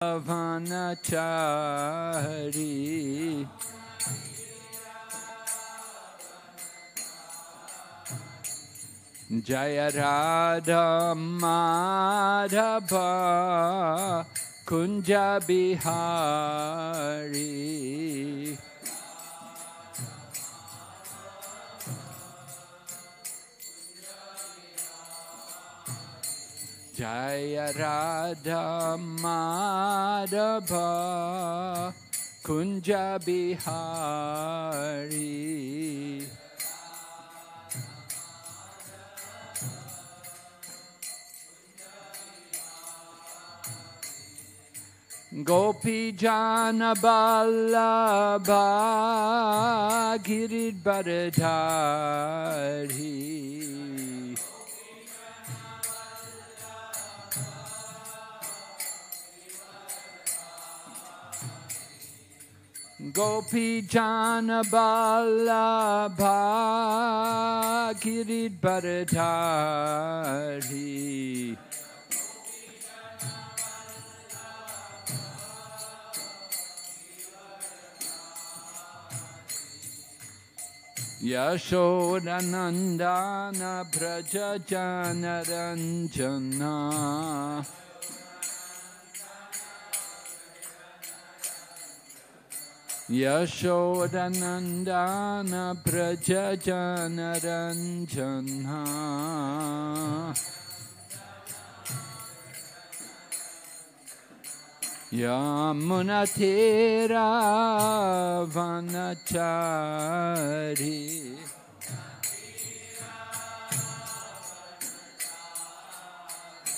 vanachari Jaya Radha Madhava Kunja Bihari Jaya Radha Madhava Kunja Bihari Gopi Jana Ballabha Girid Gopi Jana Bala Kirit Bharatari Yashodanandana Praja Jana यशोदनन्दन व्रजनरञ्जना यामुनथेरा वनचारी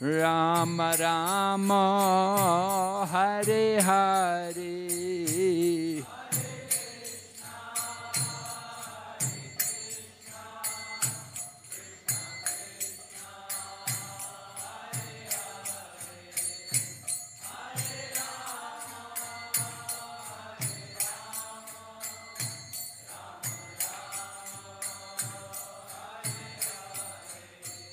Rama Rama, Hare Hare.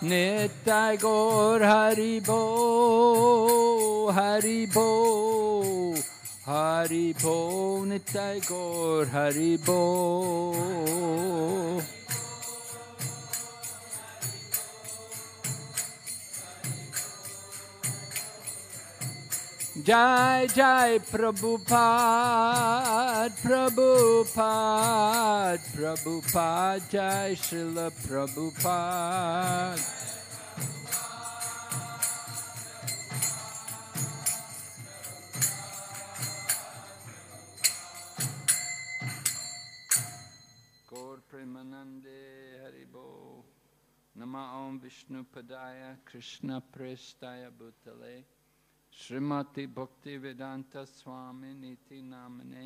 Nitai Gaur Haribo, Haribo, Haribo, Nitai Gaur Haribo. Jai Jai Prabhupada, Prabhupada Prabhupada जय श्रील प्रभुपाद प्रेमानंदे हरिभो नम ओं विष्णुपदा कृष्ण प्रेस्ताय भूतले श्रीमती भक्ति वेदांत स्वामी नीति नामने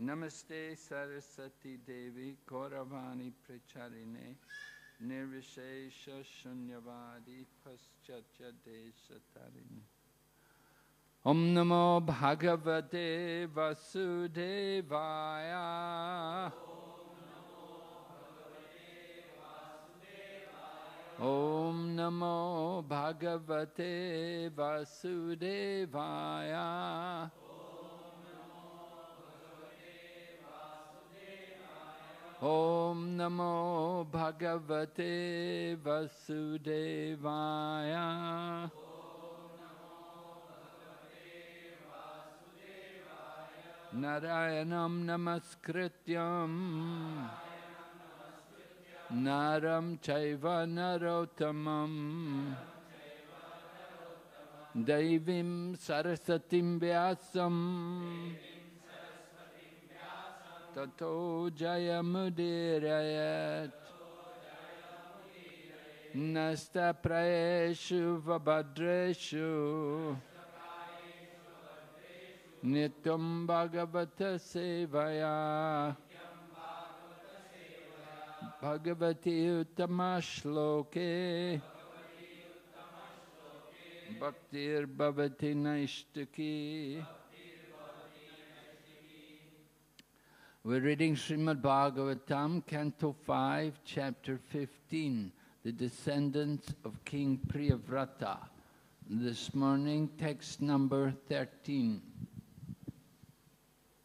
Namaste Sarasati Devi Gauravani Pracharine Nirvishesha Shunyavadi Paschatya Deshatarine. Om Namo Bhagavate Vasudevaya. Om Namo Bhagavate Vasudevaya. Om ॐ नमो भगवते वसुदेवाय नारायणं नमस्कृत्यम् नरं चैव नरोत्तमम् दैवीं सरस्वतीं व्यासम् Tato jaya mudirayat Nasta praeshu vabhadreshu. Bhagavata sevaya. Bhagavati uttamashloke Bhaktir bhavati We're reading Srimad Bhagavatam, Canto 5, Chapter 15, The Descendants of King Priyavrata. This morning, text number 13.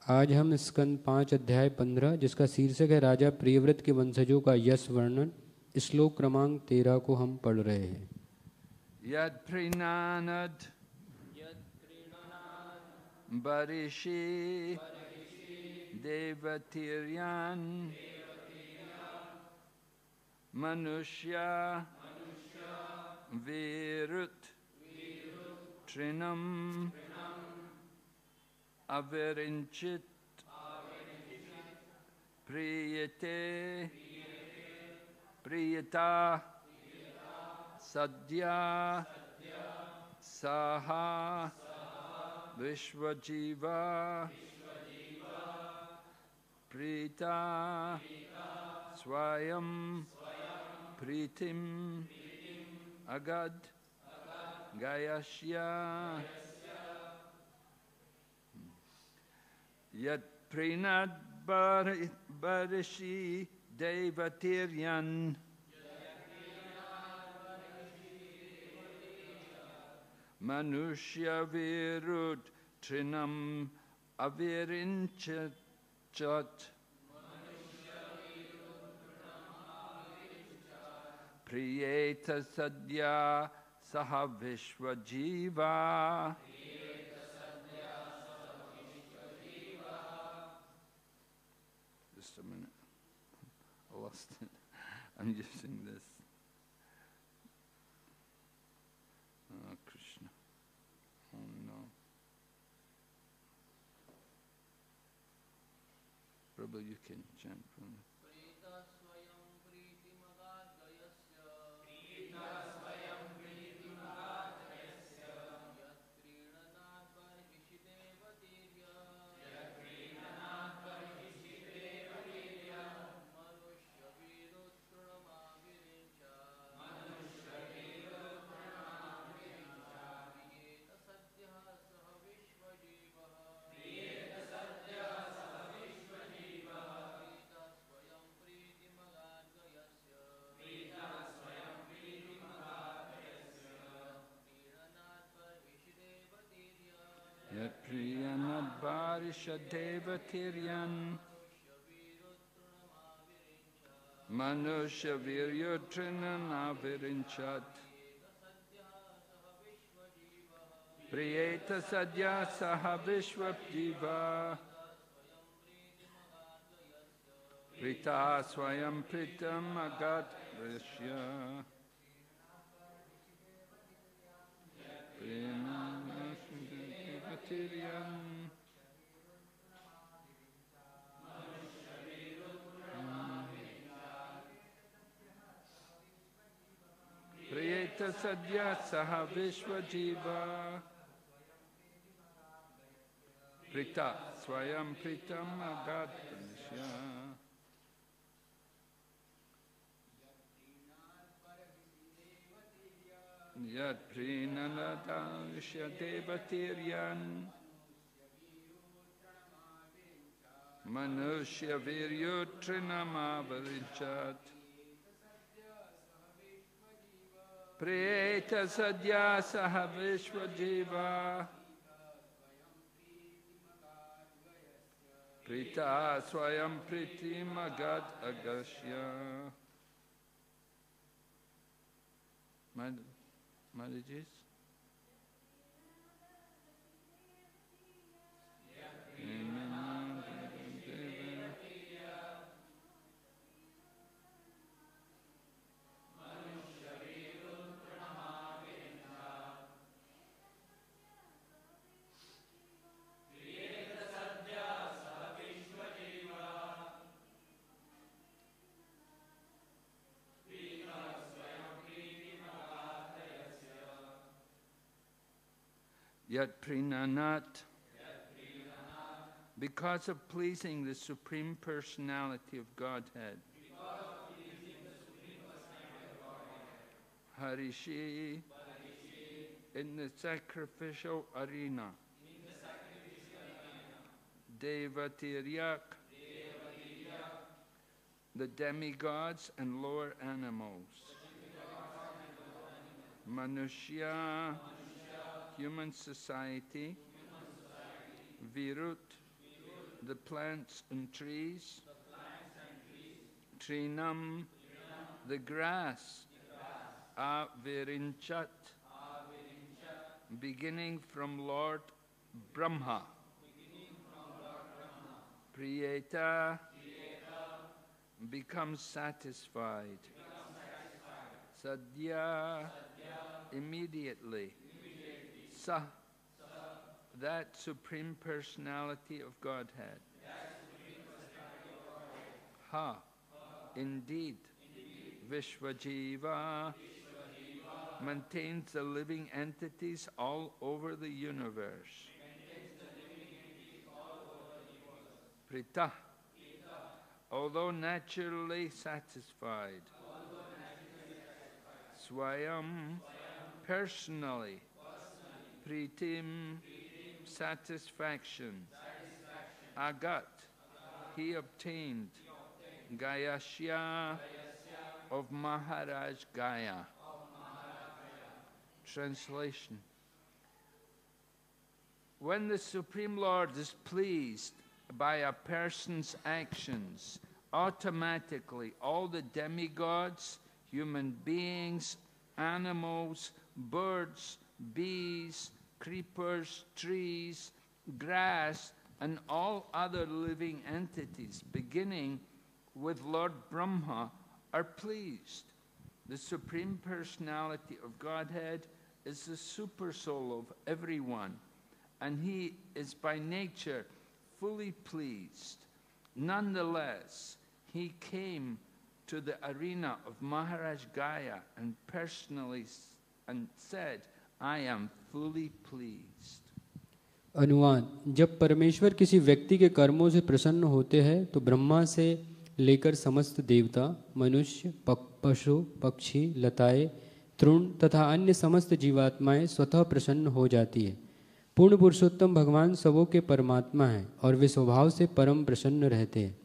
आज हम स्कंद पाँच अध्याय पंद्रह जिसका शीर्षक है राजा प्रियव्रत के वंशजों का यश वर्णन श्लोक क्रमांक तेरह को हम पढ़ रहे हैं Yad Prinanad Barishi Devatiryan Manushya Virut Trinam Avirinchit Priyate Priyata Sadhya Saha Vishwajiva Prita Swayam Pritim Agad Gayashya Yat Prinad Bari- Barishi Devatiryan Manushya Virud Trinam Avirinchat Priyeta Sadhya Saha Vishwajiva Just a minute. I lost it. I'm using this. Oh, Krishna. Oh, no. Prabhu, you can Yat priyana barisha devatiryan. Manusha virya trinana virinchat Priyeta sadhya saha diva, Prita swayam pritam agat vrishya Priyeta Sadhya Saha Vishwajiva Prita Swayam Pritam Agat Pranishya prinana prinanata shadevatiryan Manushya viryo trinama varichat Preta sadhya sahavishva jiva Prita-swayam-priti-magad-agashya Madhu Marriages? Yet Prinanat, because of pleasing the Supreme Personality of Godhead, Harishi, in the sacrificial arena, Devatiryak, the demigods and lower animals, Manushya, human society, Virut, the plants and trees, Trinam, the grass, Avirinchat, beginning from Lord Brahma, Priyeta, becomes satisfied, Sadhya, immediately. Sa, that Supreme Personality of Godhead. Ha, indeed, Vishwajiva maintains the living entities all over the universe. Prita, although naturally satisfied. Swayam, personally. Pritim, satisfaction. Agat, he obtained. Gayashya of Maharaj Gaya. Translation When the Supreme Lord is pleased by a person's actions, automatically all the demigods, human beings, animals, birds, bees, creepers, trees, grass, and all other living entities, beginning with Lord Brahma, are pleased. The Supreme Personality of Godhead is the super soul of everyone, and he is by nature fully pleased. Nonetheless, he came to the arena of Maharaj Gaya and personally and said, I am fully pleased. अनुवाद, जब परमेश्वर किसी व्यक्ति के कर्मों से प्रसन्न होते हैं तो ब्रह्मा से लेकर समस्त देवता, मनुष्य पशु, पक्षी, लताएँ, तृण तथा अन्य समस्त जीवात्माएँ स्वतः प्रसन्न हो जाती है। पूर्ण पुरुषोत्तम भगवान सबों के परमात्मा हैं और वे स्वभाव से परम प्रसन्न रहते हैं।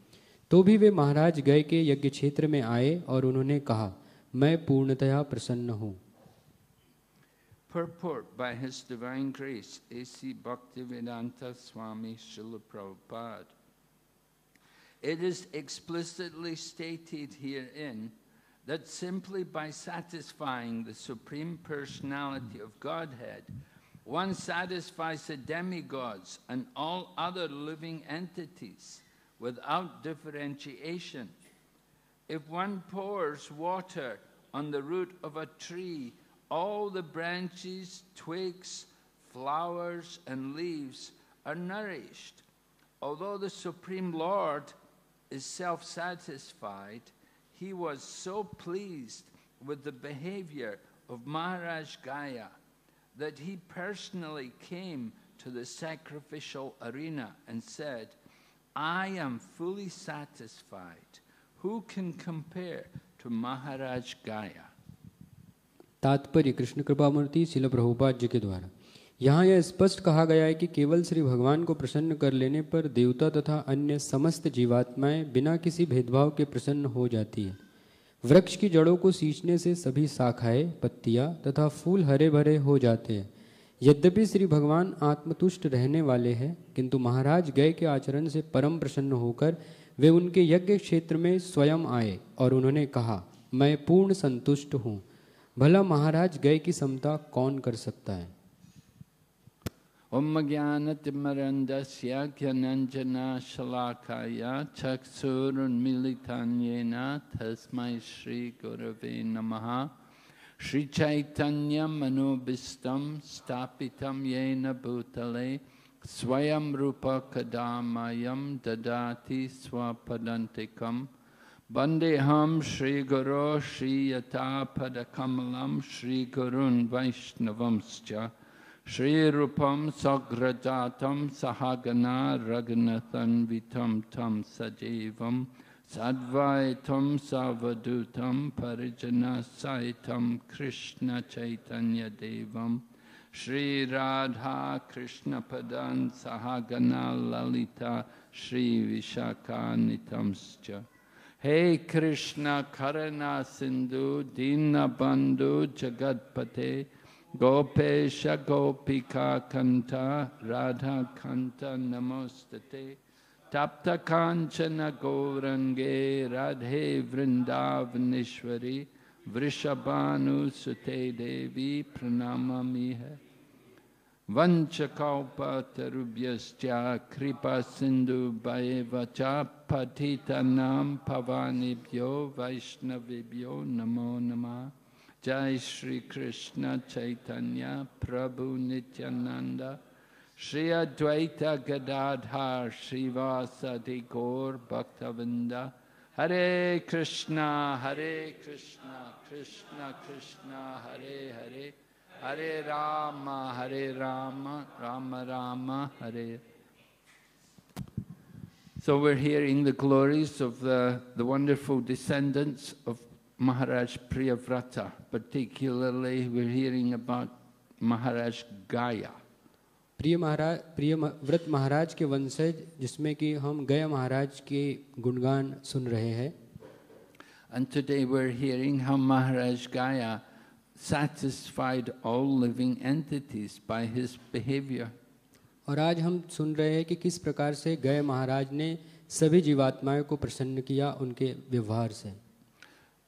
तो भी वे महाराज गए के यज्ञ क्षेत्र में आए और उन्होंने कहा, मैं पूर्णतया प्रसन्न हूँ। Purport by His Divine Grace, A.C. Bhaktivedanta Swami Srila Prabhupada. It is explicitly stated herein that simply by satisfying the Supreme Personality of Godhead, one satisfies the demigods and all other living entities without differentiation. If one pours water on the root of a tree all the branches, twigs, flowers, and leaves are nourished. Although the Supreme Lord is self satisfied, he was so pleased with the behavior of Maharaj Gaya that he personally came to the sacrificial arena and said, I am fully satisfied. Who can compare to Maharaj Gaya? तात्पर्य कृष्ण कृपा मूर्ति शिल प्रभुपाद जी के द्वारा। यहाँ यह स्पष्ट कहा गया है कि केवल श्री भगवान को प्रसन्न कर लेने पर देवता तथा अन्य समस्त जीवात्माएँ बिना किसी भेदभाव के प्रसन्न हो जाती है। वृक्ष की जड़ों को सींचने से सभी शाखाएँ, पत्तियाँ तथा फूल हरे भरे हो जाते हैं। यद्यपि श्री भगवान आत्मतुष्ट रहने वाले हैं, किंतु महाराज गय के आचरण से परम प्रसन्न होकर वे उनके यज्ञ क्षेत्र में स्वयं आए और उन्होंने कहा, मैं पूर्ण संतुष्ट हूँ। भला महाराज गए की समता कौन कर सकता है? ओम ज्ञान तमरंदस्यनंजना शलाखाया चक्षुर मिलिता तस्मय श्री गुरव नम। श्री चैतन्य मनोभिस्तम स्थापित ये नूतले भूतले स्वयं रूप कदा ददाति स्वदंतिकम Bandeham Shri Guru Shri Yata Padakamalam Shri Gurun Vaishnavamscha Shri Rupam Sagrajatam Sahagana Raghunathan Vitam Tam Sajivam Sadvaitam Savadutam Parijana Saitam Krishna Chaitanya Devam Shri Radha Krishna Padan Sahagana Lalita Shri Vishaka Hey Krishna Karana Sindhu Dina Bandhu Jagatpate Gopesha Gopika Kanta Radha Kanta Namostate Tapta Kanchana Gaurange Radhe Vrindavanishwari Vrishabhanu Sute Devi Tarubhyascha Kripa Sindhu Bhaevacha Patitanam Pavanibhyo Vaishnavibhyo Namo Namah Jai Shri Krishna Chaitanya Prabhu Nityananda Shri Advaita Gadadhar Srivasadi Gaur Bhaktavinda Hare Krishna Hare Krishna Krishna Krishna Hare Hare Hare Rama Hare Rama Rama Rama Hare So we're hearing the glories of the, the wonderful descendants of Maharaj Priyavrata. Particularly, we're hearing about Maharaj Gaya. प्रिय महाराज प्रिय व्रत महाराज के वंशज जिसमें कि हम गया महाराज के गुणगान सुन रहे हैं And today we're hearing how Maharaj Gaya satisfied all living entities by his behavior. और आज हम सुन रहे हैं कि किस प्रकार से गए महाराज ने सभी जीवात्माओं को प्रसन्न किया उनके व्यवहार से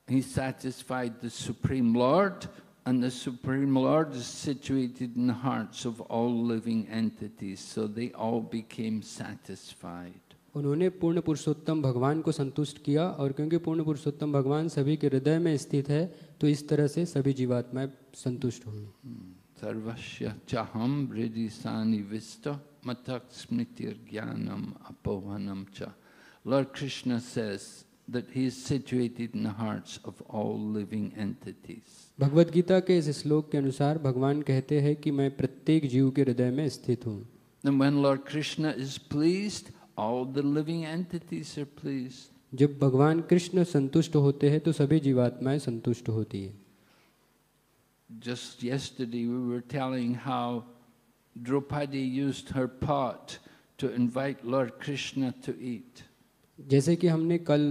He satisfied the Supreme Lord, and the Supreme Lord is situated in the hearts of all living entities, so they all became satisfied. उन्होंने पूर्ण पुरुषोत्तम भगवान को संतुष्ट किया और क्योंकि पूर्ण पुरुषोत्तम भगवान सभी के हृदय में स्थित है तो इस तरह से सभी जीवात्मा संतुष्ट हुई सर्वस्य भगवत गीता के इस श्लोक के अनुसार भगवान कहते हैं कि मैं प्रत्येक जीव के हृदय में स्थित हूँ। Then when Lord Krishna is pleased all the living entities are pleased. जब भगवान कृष्ण संतुष्ट होते हैं तो सभी जीवात्माएँ संतुष्ट होती है Just yesterday we were telling how Draupadi used her pot to invite Lord Krishna to eat. जैसे कि हमने कल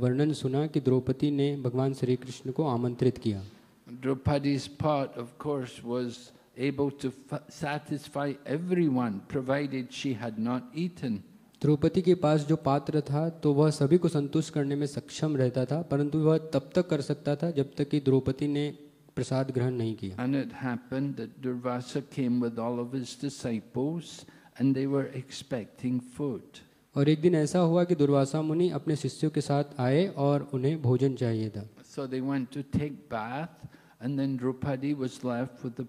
वर्णन सुना कि द्रौपदी ने भगवान श्री कृष्ण को आमंत्रित किया Draupadi's pot, of course, was able to satisfy everyone, provided she had not eaten. Draupadi के पास जो पात्र था तो वह सभी को संतुष्ट करने में सक्षम रहता था परंतु वह तब तक कर सकता था जब तक कि द्रौपदी ने प्रसाद ग्रहण नहीं किया And it happened that Durvasa came with all of his disciples and they were expecting food. और एक दिन ऐसा हुआ कि दुर्वासा मुनि अपने शिष्यों के साथ आए और उन्हें भोजन चाहिए था So they went to take bath and then Draupadi was left with the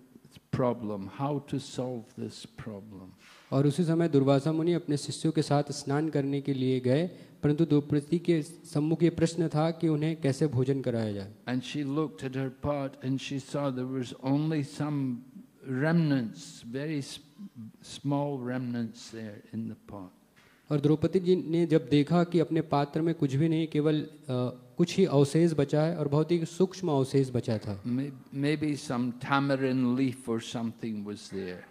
problem, how to solve this problem. और उसी समय दुर्वासा मुनि अपने शिष्यों के साथ स्नान करने के लिए गए परंतु द्रौपदी के सम्मुख ये प्रश्न था कि उन्हें कैसे भोजन कराया जाए। And she looked at her pot and she saw there was only some remnants very small remnants there in the pot और द्रौपदी जी ने जब देखा कि अपने पात्र में कुछ भी नहीं केवल कुछ ही अवशेष बचा है और बहुत ही सूक्ष्म अवशेष बचा था। Maybe some tamarind leaf और समथिंग वाज देयर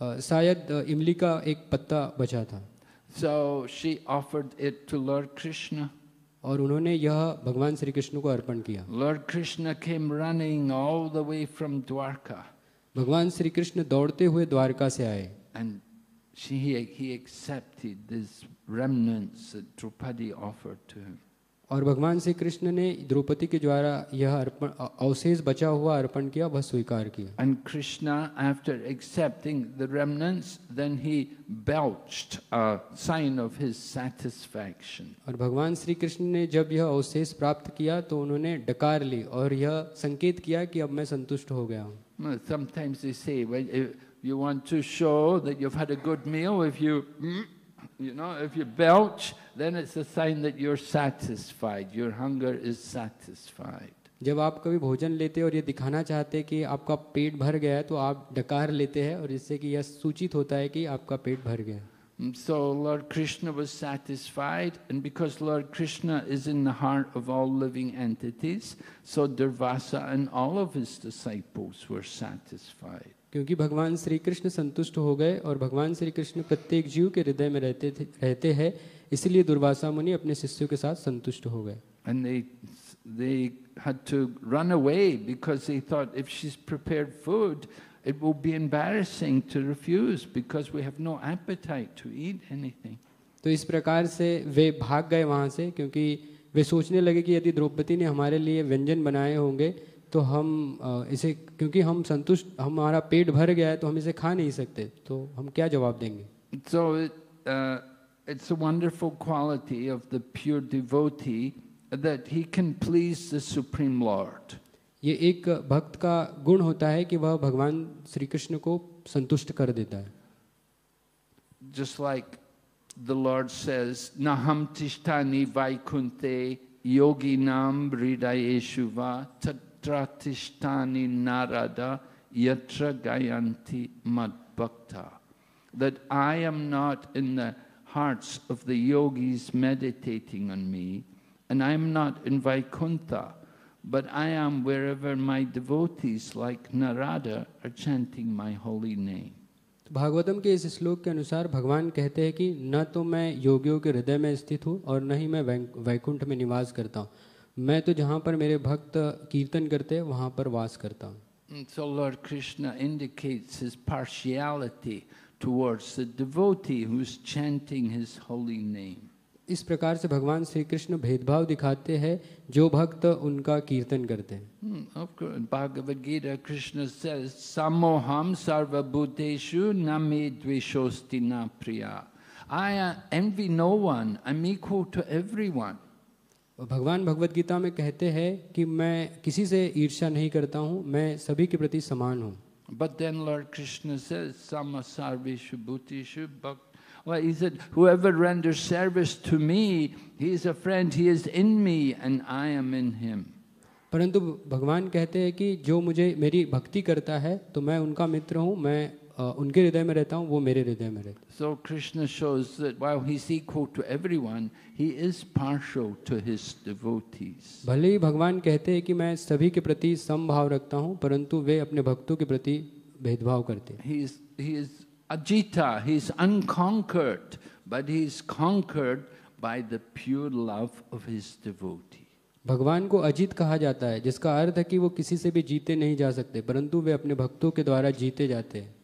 अ, शायद इमली का एक पत्ता बचा था So she offered it to Lord Krishna. और उन्होंने यह भगवान श्री कृष्ण को अर्पण किया Lord Krishna came running all the way from Dwarka भगवान श्री कृष्ण दौड़ते हुए द्वारका से आए and she, he, he accepted these remnants that Draupadi offered to him. और भगवान श्री कृष्ण ने द्रौपदी के द्वारा यह अर्पण अवशेष बचा हुआ अर्पण किया वह स्वीकार किया। And Krishna after accepting the remnance then he belched a sign of his satisfaction और भगवान श्री कृष्ण ने जब यह अवशेष प्राप्त किया तो उन्होंने डकार ली और यह संकेत किया कि अब मैं संतुष्ट हो गया हूँ। Sometimes they say you want to show that you have had a good meal if you you know, if you belch, then it's a sign that you're satisfied. Your hunger is satisfied. जब आप कभी भोजन लेते हैं और ये दिखाना चाहते हैं कि आपका पेट भर गया है तो आप डकार लेते हैं और इससे कि यह सूचित होता है कि आपका पेट भर गया है And so Lord Krishna was satisfied, and because Lord Krishna is in the heart of all living entities, so Durvasa and all of his disciples were satisfied. क्योंकि भगवान श्री कृष्ण संतुष्ट हो गए और भगवान श्री कृष्ण प्रत्येक जीव के हृदय में रहते थे रहते हैं इसलिए दुर्वासा मुनि अपने शिष्यों के साथ संतुष्ट हो गए And they, they had to run away because they thought if she's prepared food, it will be embarrassing to refuse because we have no appetite to eat anything. तो इस प्रकार से वे भाग गए वहाँ से क्योंकि वे सोचने लगे कि यदि द्रौपदी ने हमारे लिए व्यंजन बनाए होंगे तो हम इसे क्योंकि हम संतुष्ट हमारा पेट भर गया है तो हम इसे खा नहीं सकते तो हम क्या जवाब देंगे So it, uh, it's a wonderful quality of the pure devotee that he can please the Supreme Lord. ये एक भक्त का गुण होता है कि वह भगवान श्री कृष्ण को संतुष्ट कर देता है Just like the Lord says, Naham tishtani vaikunte yoginam hridayeshu va tatra tishtani narada yatra gayanti madbhakta. That I am not in the hearts of the yogis meditating on me, and I am not in Vaikuntha, but I am wherever my devotees like Narada are chanting my holy name. Bhagavatam के इस श्लोक के अनुसार भगवान कहते हैं कि न तो मैं योगियों के हृदय में स्थित हूँ और न ही मैं वैकुंठ में निवास करता हूँ मैं तो जहाँ पर मेरे भक्त कीर्तन करते हैं वहाँ पर वास करता हूँ so Lord Krishna indicates his partiality towards the devotee who's chanting his holy name. इस प्रकार से भगवान श्री कृष्ण भेदभाव दिखाते हैं जो भक्त उनका कीर्तन करते हैं Hmm, Bhagavad Gita, Krishna says, Samoham sarva bhuteshu name dvishosti na priya. I uh, envy no one. I'm equal to everyone. भगवान भगवत गीता में कहते हैं कि मैं किसी से ईर्ष्या नहीं करता हूँ मैं सभी के प्रति समान हूँ But then Lord Krishna says, Sama sarveshu bhuteshu bhakt. Well, he said, whoever renders service to me, he is a friend, he is in me, and I am in him. परंतु भगवान कहते हैं कि जो मुझे मेरी भक्ति करता है तो मैं उनका मित्र हूँ मैं अ, उनके हृदय में रहता हूँ वो मेरे हृदय में रहता सो कृष्ण शोज़ ही भले ही भगवान कहते हैं कि मैं सभी के प्रति समभाव रखता हूँ परंतु वे अपने भक्तों के प्रति भेदभाव करते भगवान को अजीत कहा जाता है जिसका अर्थ है कि वो किसी से भी जीते नहीं जा सकते परंतु वे अपने भक्तों के द्वारा जीते जाते हैं।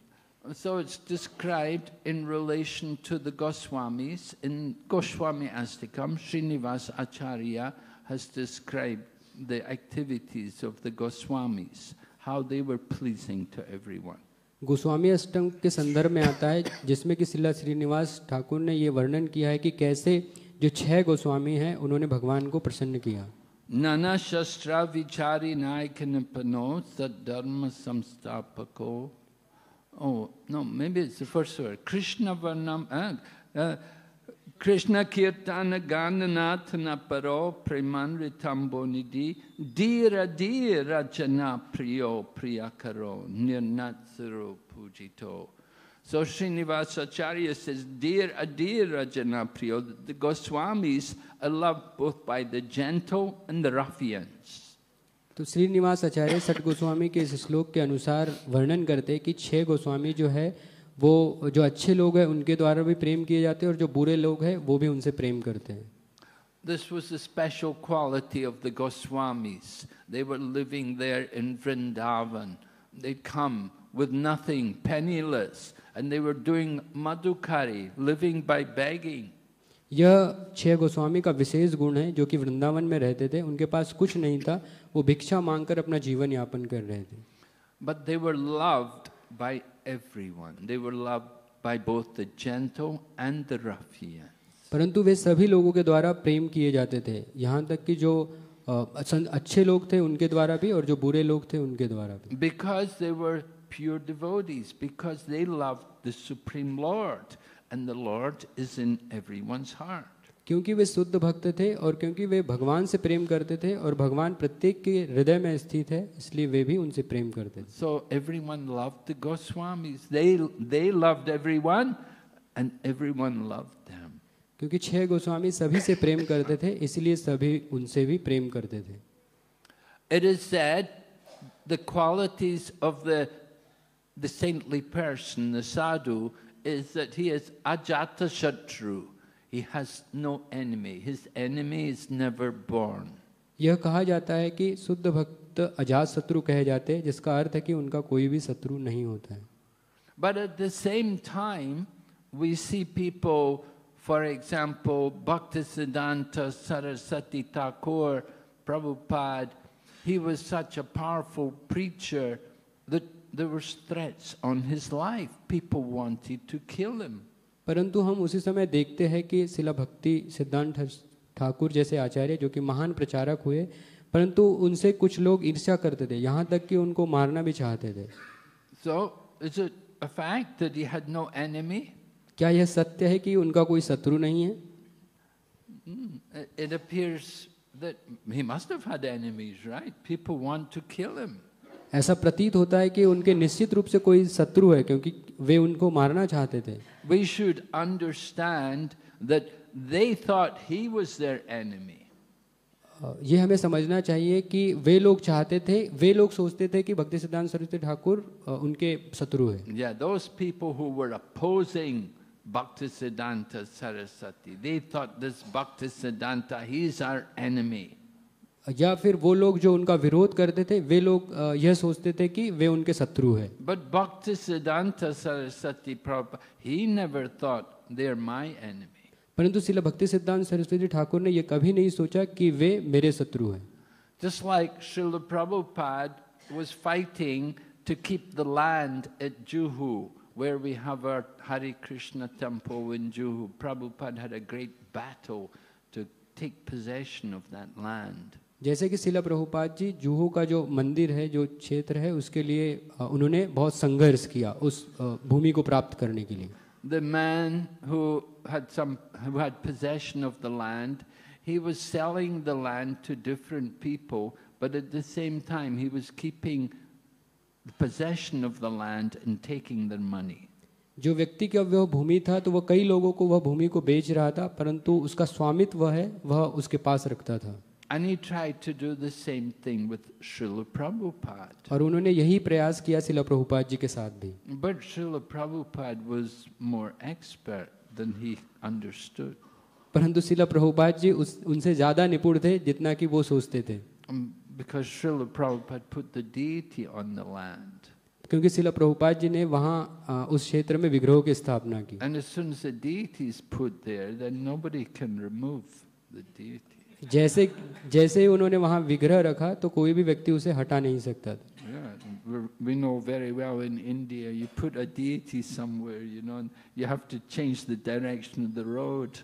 So it's described in relation to the Goswamis. In Goswami Astikam, Srinivas Acharya has described the activities of the Goswamis, how they were pleasing to everyone. Goswami अष्टम के संदर्भ में आता है जिसमें कि शिला श्रीनिवास ठाकुर ने ये वर्णन किया है कि कैसे जो छह गोस्वामी हैं उन्होंने भगवान को प्रसन्न किया Nana Shastra Vichari Naikanapano Saddharma Samstapako Oh, no, maybe it's the first word. Krishna Varnam. Uh, uh, Krishna Kirtana Gananathana Paro Premanritambo Nidhi Dira Dira Jana Priyo Priyakaro Nirnatsaro Pujito. So Srinivasacharya says, Dear Adira Jana Priyo, the Goswamis are loved both by the gentle and the ruffians. तो श्रीनिवास आचार्य सठ गोस्वामी के इस श्लोक के अनुसार वर्णन करते हैं कि छह गोस्वामी जो है वो जो अच्छे लोग हैं उनके द्वारा भी प्रेम किए जाते हैं और जो बुरे लोग हैं वो भी उनसे प्रेम करते हैं This was a special quality of the Goswamis. They were living there in Vrindavan. They'd come with nothing, penniless, and they were doing madhukari, living by begging. यह छह गोस्वामी का विशेष गुण है जो कि वृंदावन में रहते थे उनके पास कुछ नहीं था वो भिक्षा मांगकर अपना जीवन यापन कर रहे थे। But they were loved by everyone they were loved by both the gentoo and the ruffian परंतु वे सभी लोगों के द्वारा प्रेम किए जाते थे। यहाँ तक कि जो अच्छे लोग थे उनके द्वारा भी और जो बुरे लोग थे उनके द्वारा भी। Because they were pure devotees because they love the Supreme Lord and the Lord is in everyone's heart. क्योंकि वे शुद्ध भक्त थे और क्योंकि वे भगवान से प्रेम करते थे और भगवान प्रत्येक के हृदय में स्थित है इसलिए वे भी उनसे प्रेम करते थे So everyone loved the Goswamis. They, they loved everyone, and everyone loved them. क्योंकि छह गोस्वामी सभी से प्रेम करते थे इसलिए सभी उनसे भी प्रेम करते थे It is said the qualities of the, the saintly person, the sadhu, is that he is ajata shatru. He has no enemy. His enemy is never born. यह कहा जाता है कि शुद्ध भक्त अजात शत्रु कहे जाते हैं जिसका अर्थ है कि उनका कोई भी शत्रु नहीं होता है But at the same time, we see people, for example, Bhaktisiddhanta Saraswati Thakur, Prabhupada, he was such a powerful preacher that there were threats on his life. People wanted to kill him. परंतु हम उसी समय देखते हैं कि शिला भक्ति सिद्धांत ठाकुर जैसे आचार्य जो कि महान प्रचारक हुए परंतु उनसे कुछ लोग ईर्ष्या करते थे यहाँ तक कि उनको मारना भी चाहते थे So, is it a fact that he had no enemy? क्या यह सत्य है कि उनका कोई शत्रु नहीं है Mm, it appears that he must have had enemies, right? People want to kill him. ऐसा प्रतीत होता है कि उनके निश्चित रूप से कोई शत्रु है क्योंकि वे उनको मारना चाहते थे। We should understand that they thought he was their enemy ये हमें समझना चाहिए कि वे लोग चाहते थे वे लोग सोचते थे कि भक्ति सिद्धांत सरस्वती ठाकुर उनके शत्रु है। या या फिर वो लोग जो उनका विरोध करते थे वे लोग यह सोचते थे कि वे उनके शत्रु है But Bhaktisiddhanta Saraswati Prabhupada, he never thought they're my enemy. परंतु शिला भक्ति सिद्धांत सरस्वती ठाकुर ने यह कभी नहीं सोचा कि वे मेरे शत्रु हैं Just like Srila Prabhupada was fighting to keep the land at Juhu, where we have our Hare Krishna temple in Juhu. Prabhupada had a great battle to take possession of that land. जैसे कि शिला प्रभुपाद जी जूहू का जो मंदिर है जो क्षेत्र है उसके लिए उन्होंने बहुत संघर्ष किया उस भूमि को प्राप्त करने के लिए The man who had some who had possession of the land, he was selling the land to different people, but at the same time he was keeping the possession of the land and taking their money. जो व्यक्ति का वह भूमि था तो वह कई लोगों को वह भूमि को बेच रहा था परंतु उसका स्वामित्व है वह उसके पास रखता था And he tried to do the same thing with Srila Prabhupada. और उन्होंने यही प्रयास किया शिला प्रभुपाद जी के साथ भी But Srila Prabhupada was more expert than he understood. परंतु शिला प्रभुपाद जी उस उनसे ज़्यादा निपुण थे जितना कि वो सोचते थे Um, Because Srila Prabhupada put the deity on the land. क्योंकि शिला प्रभुपाद जी ने वहाँ उस क्षेत्र में विग्रहों की स्थापना की And as soon as the deity is put there, then nobody can remove the deity. जैसे जैसे ही उन्होंने वहाँ विग्रह रखा तो कोई भी व्यक्ति उसे हटा नहीं सकता था Yeah, we're- we know very well in India, you put a deity somewhere, you know, and you have to change the direction of the road.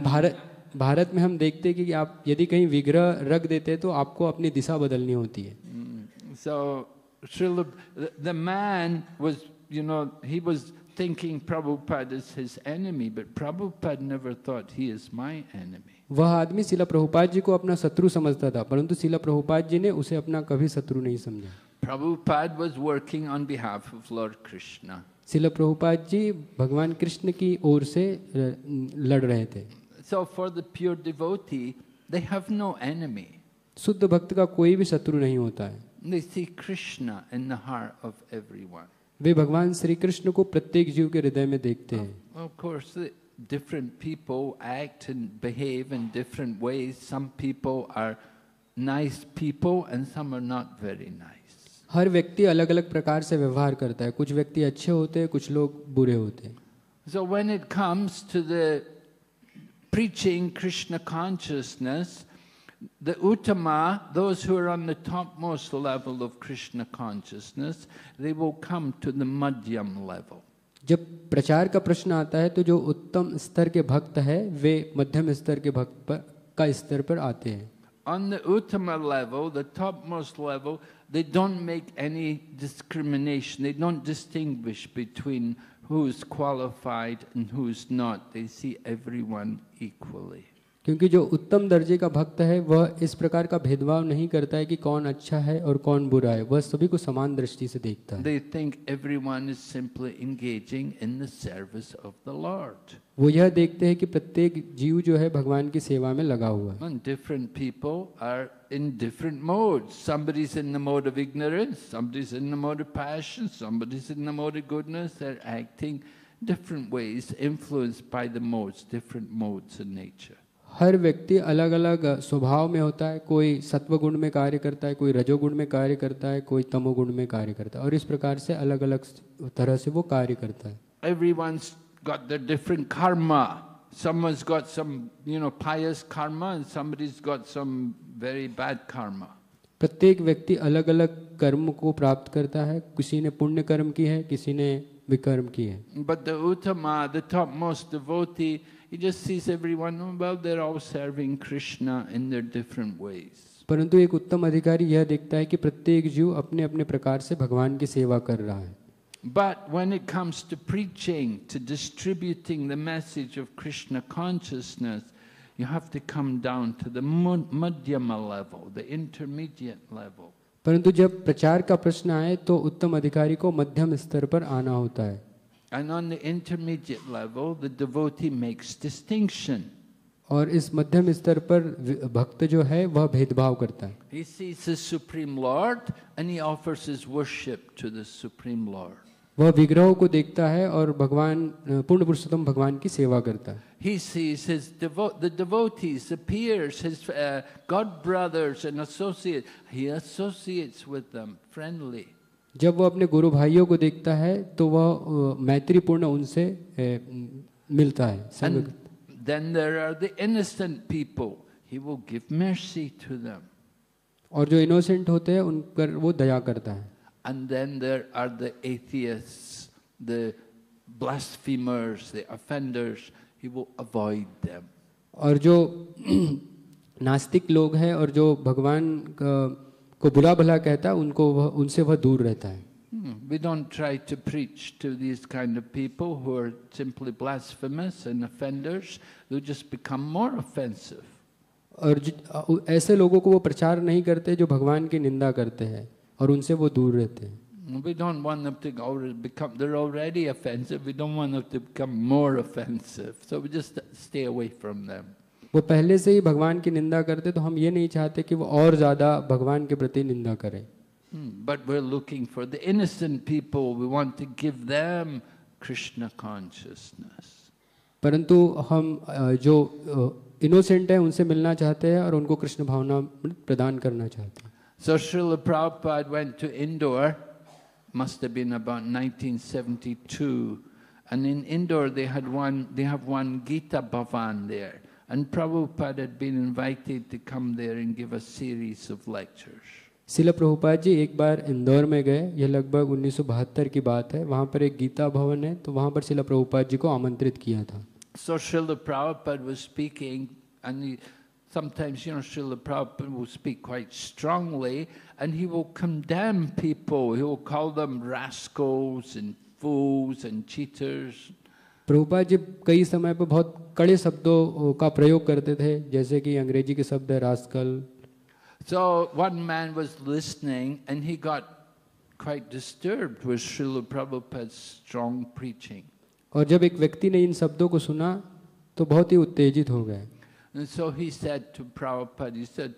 Bharat Bharat में हम देखते हैं कि आप यदि कहीं विग्रह रख देते हैं तो आपको अपनी दिशा बदलनी होती है Mm. So, Srila, the, the man was you know, he was thinking Prabhupada is his enemy, but Prabhupada never thought he is my enemy. वह आदमी शिला प्रभुपाद जी को अपना शत्रु समझता था परंतु शिला प्रभुपाद जी ने उसे अपना कभी शत्रु नहीं समझा Prabhupada was working on behalf of Lord Krishna. Srila Prabhupada ji भगवान कृष्ण की ओर से लड़ रहे थे So for the pure devotee, they have no enemy. शुद्ध भक्त का कोई भी शत्रु नहीं होता है They see Krishna in the heart of everyone. वे भगवान श्री कृष्ण को प्रत्येक जीव के हृदय में देखते हैं Of course, the different people act and behave in different ways. Some people are nice people and some are not very nice. हर व्यक्ति अलग अलग प्रकार से व्यवहार करता है कुछ व्यक्ति अच्छे होते हैं कुछ लोग बुरे होते हैं So when it comes to the preaching Krishna consciousness, the Uttama, those who are on the topmost level of Krishna consciousness, they will come to the Madhyam level. जब प्रचार का प्रश्न आता है तो जो उत्तम स्तर के भक्त है वे मध्यम स्तर के भक्त पर का स्तर पर आते हैं On the Uttama level, the topmost level, they don't make any discrimination. They don't distinguish between who's qualified and who's not. They see everyone equally. क्योंकि जो उत्तम दर्जे का भक्त है वह इस प्रकार का भेदभाव नहीं करता है कि कौन अच्छा है और कौन बुरा है वह सभी को समान दृष्टि से देखता है They think everyone is simply engaging in the service of the Lord. वो यह देखते हैं कि प्रत्येक जीव जो है भगवान की सेवा में लगा हुआ है And different people are in different modes. Somebody's in the mode of ignorance, somebody's in the mode of passion, somebody's in the mode of goodness. They're acting different ways, influenced by the modes, different modes in nature. हर व्यक्ति अलग अलग स्वभाव में होता है। कोई सत्व गुण में कार्य करता है कोई रजोगुण में कार्य करता है कोई तमोगुण में कार्य करता है। और इस प्रकार से अलग अलग तरह से वो कार्य करता है। Everyone's got their different karma. Someone's got some, you know, pious karma, and somebody's got some very bad karma. प्रत्येक व्यक्ति अलग अलग कर्म को प्राप्त करता है। किसी ने पुण्य कर्म की है किसी ने विकर्म की है। But the Uttama, the topmost devotee, he just sees everyone, oh, well, they're all serving Krishna in their different ways. परंतु एक उत्तम अधिकारी यह देखता है कि प्रत्येक जीव अपने अपने प्रकार से भगवान की सेवा कर रहा है But when it comes to preaching, to distributing the message of Krishna consciousness, you have to come down to the mud- madhyama level, the intermediate level. परंतु जब प्रचार का प्रश्न आए तो उत्तम अधिकारी को मध्यम स्तर पर आना होता है And on the intermediate level, the devotee makes distinction. और इस मध्यम स्तर पर वि- भक्त जो है वह भेदभाव करता है He sees the Supreme Lord and he offers his worship to the Supreme Lord. वह विग्रहों को देखता है और भगवान अ, पूर्ण पुरुषोत्तम भगवान की सेवा करता है He sees his devo- the devotees, the peers, his uh, god brothers and associates. He associates with them friendly. जब वह अपने गुरु भाइयों को देखता है तो वह मैत्रीपूर्ण उनसे अ, मिलता है then there are the innocent people. He will give mercy to them. और जो इनोसेंट होते हैं उन पर वो दया करता है And then there are the atheists, the blasphemers, the offenders. He will avoid them. और जो नास्तिक लोग हैं और जो भगवान का- को बुला भला कहता है उनको वह उनसे वह दूर रहता है Hmm, We don't try to preach to these kind of people who are simply blasphemous and offenders. They just become more offensive. और ऐसे लोगों को वो प्रचार नहीं करते जो भगवान की निंदा करते हैं और उनसे वो दूर रहते हैं We don't want them to become, they're already offensive. We don't want them to become more offensive. So we just stay away from them. वो पहले से ही भगवान की निंदा करते तो हम ये नहीं चाहते कि वो और ज़्यादा भगवान के प्रति निंदा करें। But we looking for the innocent people we want to give them Krishna consciousness परंतु हम जो इनोसेंट हैं उनसे मिलना चाहते हैं और उनको कृष्ण भावना प्रदान करना चाहते हैं। So Srila Prabhupada went to Indore must have been about 1972 and in Indore they had one they have one Gita Bhavan there and Prabhupada had been invited to come there and give a series of lectures. शिल प्रभुपाद जी एक बार इंदौर में गए यह लगभग 1972 की बात है वहाँ पर एक गीता भवन है तो वहाँ पर शिला प्रभुपाद जी को आमंत्रित किया था So Srila Prabhupada was speaking, and he, sometimes, you know, Srila Prabhupada will speak quite strongly, and he will condemn people. He will call them rascals and fools and cheaters. Prabhupada ji कई समय पर बहुत कड़े शब्दों का प्रयोग करते थे जैसे कि अंग्रेज़ी के शब्द है rascal So one man was listening and he got quite disturbed with Srila Prabhupada's strong preaching. और जब एक व्यक्ति ने इन शब्दों को सुना तो बहुत ही उत्तेजित हो गए And so he said to Prabhupada, he said,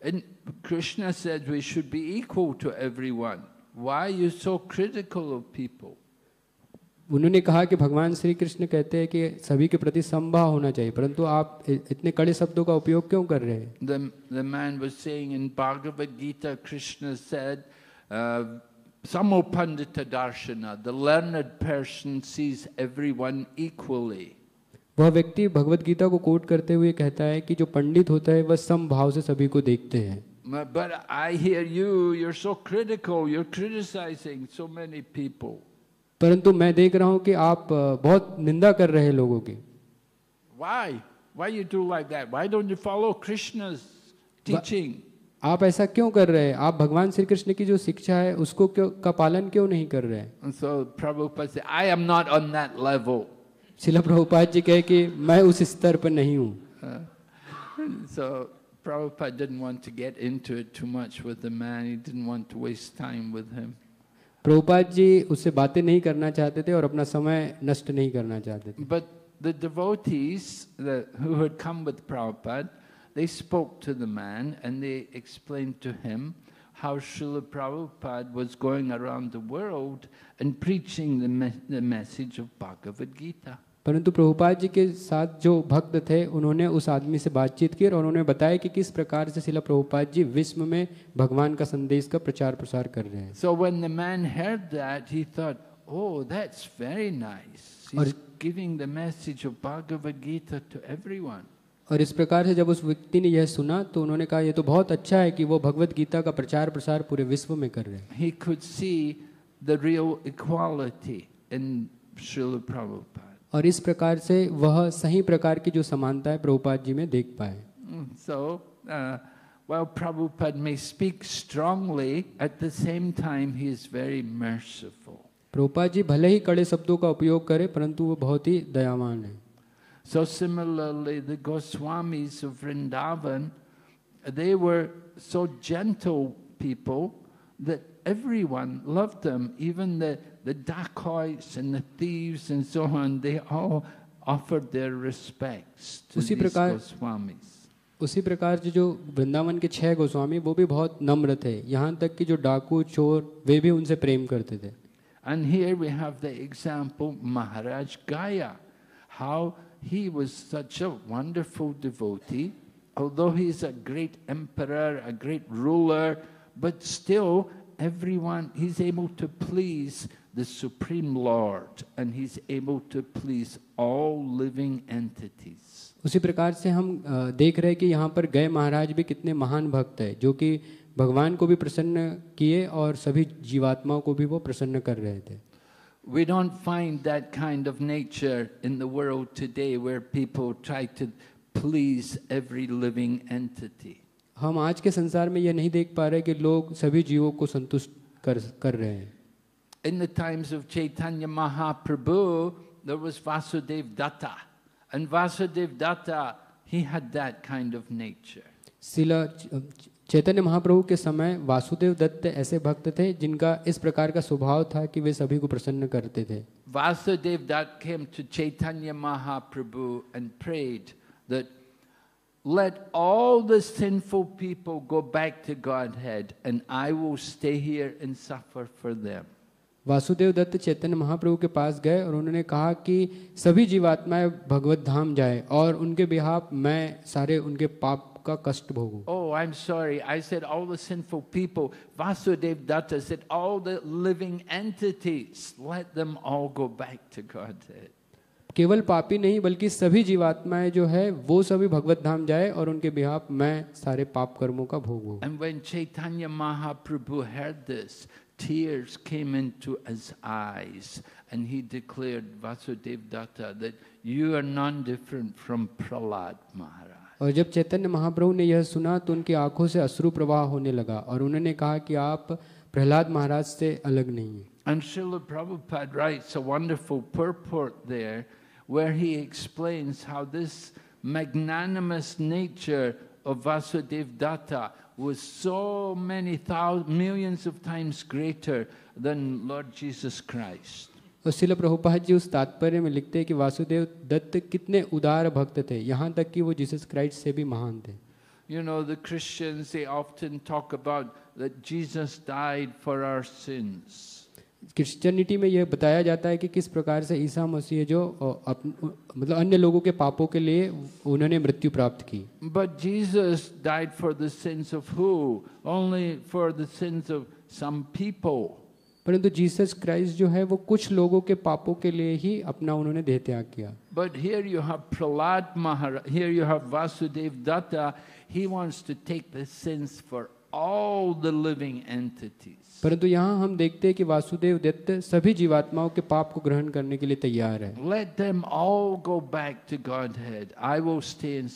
and Krishna said we should be equal to everyone. Why are you so critical of people? उन्होंने कहा कि भगवान श्री कृष्ण कहते हैं कि सभी के प्रति संभाव होना चाहिए परंतु आप इतने कड़े शब्दों का उपयोग क्यों कर रहे हैं The, the man was saying in Bhagavad Gita, Krishna said, uh, Samopandita Darshana, the learned person sees everyone equally. वह व्यक्ति भगवत गीता को कोट करते हुए कहता है कि जो पंडित होता है वह समभाव से सभी को देखते हैं But but I hear you, you're so critical, you're criticizing so many people. परंतु मैं देख रहा हूँ कि आप बहुत निंदा कर रहे हैं लोगों की Why? Why you do like that? Why don't you follow Krishna's teaching? आप ऐसा क्यों कर रहे हैं आप भगवान श्री कृष्ण की जो शिक्षा है उसको क्यों का पालन क्यों नहीं कर रहे हैं so Prabhupada said, I am not on that level. शिला प्रभुपाद जी कहे कि मैं उस स्तर पर नहीं हूँ So Prabhupada didn't want to get into it too much with the man. He didn't want to waste time with him. Prabhupada ji उससे बातें नहीं करना चाहते थे और अपना समय नष्ट नहीं करना चाहते थे But the devotees that, who had come with Prabhupada, they spoke to the man and they explained to him how Srila Prabhupada was going around the world and preaching the, me- the message of Bhagavad Gita. परंतु प्रभुपाद जी के साथ जो भक्त थे उन्होंने उस आदमी से बातचीत की और उन्होंने बताया कि किस प्रकार से शिला प्रभुपाद जी विश्व में भगवान का संदेश का प्रचार प्रसार कर रहे हैं when the man heard that, he thought, oh, that's very nice. He's Or- giving the message of Bhagavad Gita to everyone. और इस प्रकार से जब उस व्यक्ति ने यह सुना तो उन्होंने कहा यह तो बहुत अच्छा है कि वो भगवत गीता का प्रचार प्रसार पूरे विश्व में कर रहे हैं He could see the real equality in Srila Prabhupada. और इस प्रकार से वह सही प्रकार की जो समानता है प्रभुपाद जी में देख पाए Mm, uh, while Prabhupada may speak strongly, at the same time he is very merciful. Prabhupada ji भले ही कड़े शब्दों का उपयोग करें परंतु वो बहुत ही दयावान है So similarly, the Goswamis of Vrindavan, they were so gentle people that everyone loved them. Even the, the dacoits and the thieves and so on, they all offered their respects to उसी these प्रकार- Goswamis. उसी प्रकार से जो वृंदावन के छह गोस्वामी वो भी बहुत नम्र थे यहाँ तक कि जो डाकू चोर वे भी उनसे प्रेम करते थे And here we have the example Maharaj Gaya, how he was such a wonderful devotee, although he's a great emperor, a great ruler, but still everyone, he's able to please the Supreme Lord and he's able to please all living entities. उसी प्रकार से हम देख रहे हैं कि यहाँ पर गए महाराज भी कितने महान भक्त है जो कि भगवान को भी प्रसन्न किए और सभी जीवात्माओं को भी वो प्रसन्न कर रहे थे We don't find that kind of nature in the world today where people try to please every living entity. हम आज के संसार में यह नहीं देख पा रहे कि लोग सभी जीवों को संतुष्ट कर कर रहे हैं In the times of Chaitanya Mahaprabhu, there was Vasudev Datta. And Vasudev Datta, he had that kind of nature. शिला चैतन्य महाप्रभु के समय वासुदेव दत्त ऐसे भक्त थे जिनका इस प्रकार का स्वभाव था कि वे सभी को प्रसन्न करते थे Vasudev Datta came to Chaitanya Mahaprabhu and prayed that let all the sinful people go back to Godhead and I will stay here and suffer for them. Vasudev Dutt Chaitanya Mahaprabhu के पास गए और उन्होंने कहा कि सभी जीवात्माएँ भगवत धाम जाए और उनके बिहाफ मैं सारे उनके पाप का कष्ट भोगूं Oh, I'm sorry. I said all the sinful people. Vasudev Datta said all the living entities. Let them all go back to Godhead. केवल पापी नहीं बल्कि सभी जीवात्माएँ जो है वो सभी भगवत धाम जाए और उनके बिहाफ मैं सारे पाप कर्मों का भोग हूँ And when Chaitanya Mahaprabhu heard this, tears came into his eyes. And he declared, Vasudev Datta, that you are none different from Prahlad Maharaj. और जब चैतन्य महाप्रभु ने यह सुना तो उनकी आंखों से अश्रु प्रवाह होने लगा और उन्होंने कहा कि आप प्रहलाद महाराज से अलग नहीं हैं And Srila Prabhupada writes a wonderful purport there where he explains how this magnanimous nature of Vasudev Datta was so many thousands, millions of times greater than Lord Jesus Christ. और शिल प्रभुपाद जी उस तात्पर्य में लिखते हैं कि वासुदेव दत्त कितने उदार भक्त थे यहाँ तक कि वो जीसस क्राइस्ट से भी महान थे You know, the Christians, they often talk about that Jesus died for our sins. Christianity में यह बताया जाता है कि किस प्रकार से ईसा मसीह जो अप, मतलब अन्य लोगों के पापों के लिए उन्होंने मृत्यु प्राप्त की। But Jesus died for the sins of who only for the sins of some people परंतु जीसस क्राइस्ट जो है वो कुछ लोगों के पापों के लिए ही अपना उन्होंने देह त्याग किया। But here you have Prahlad Maharaj here you have Vasudeva Datta he wants to take the sins for all the living entities परंतु यहाँ हम देखते हैं कि वासुदेव दत्त सभी जीवात्माओं के पाप को ग्रहण करने के लिए तैयार है। Let them all go back to Godhead I will stay and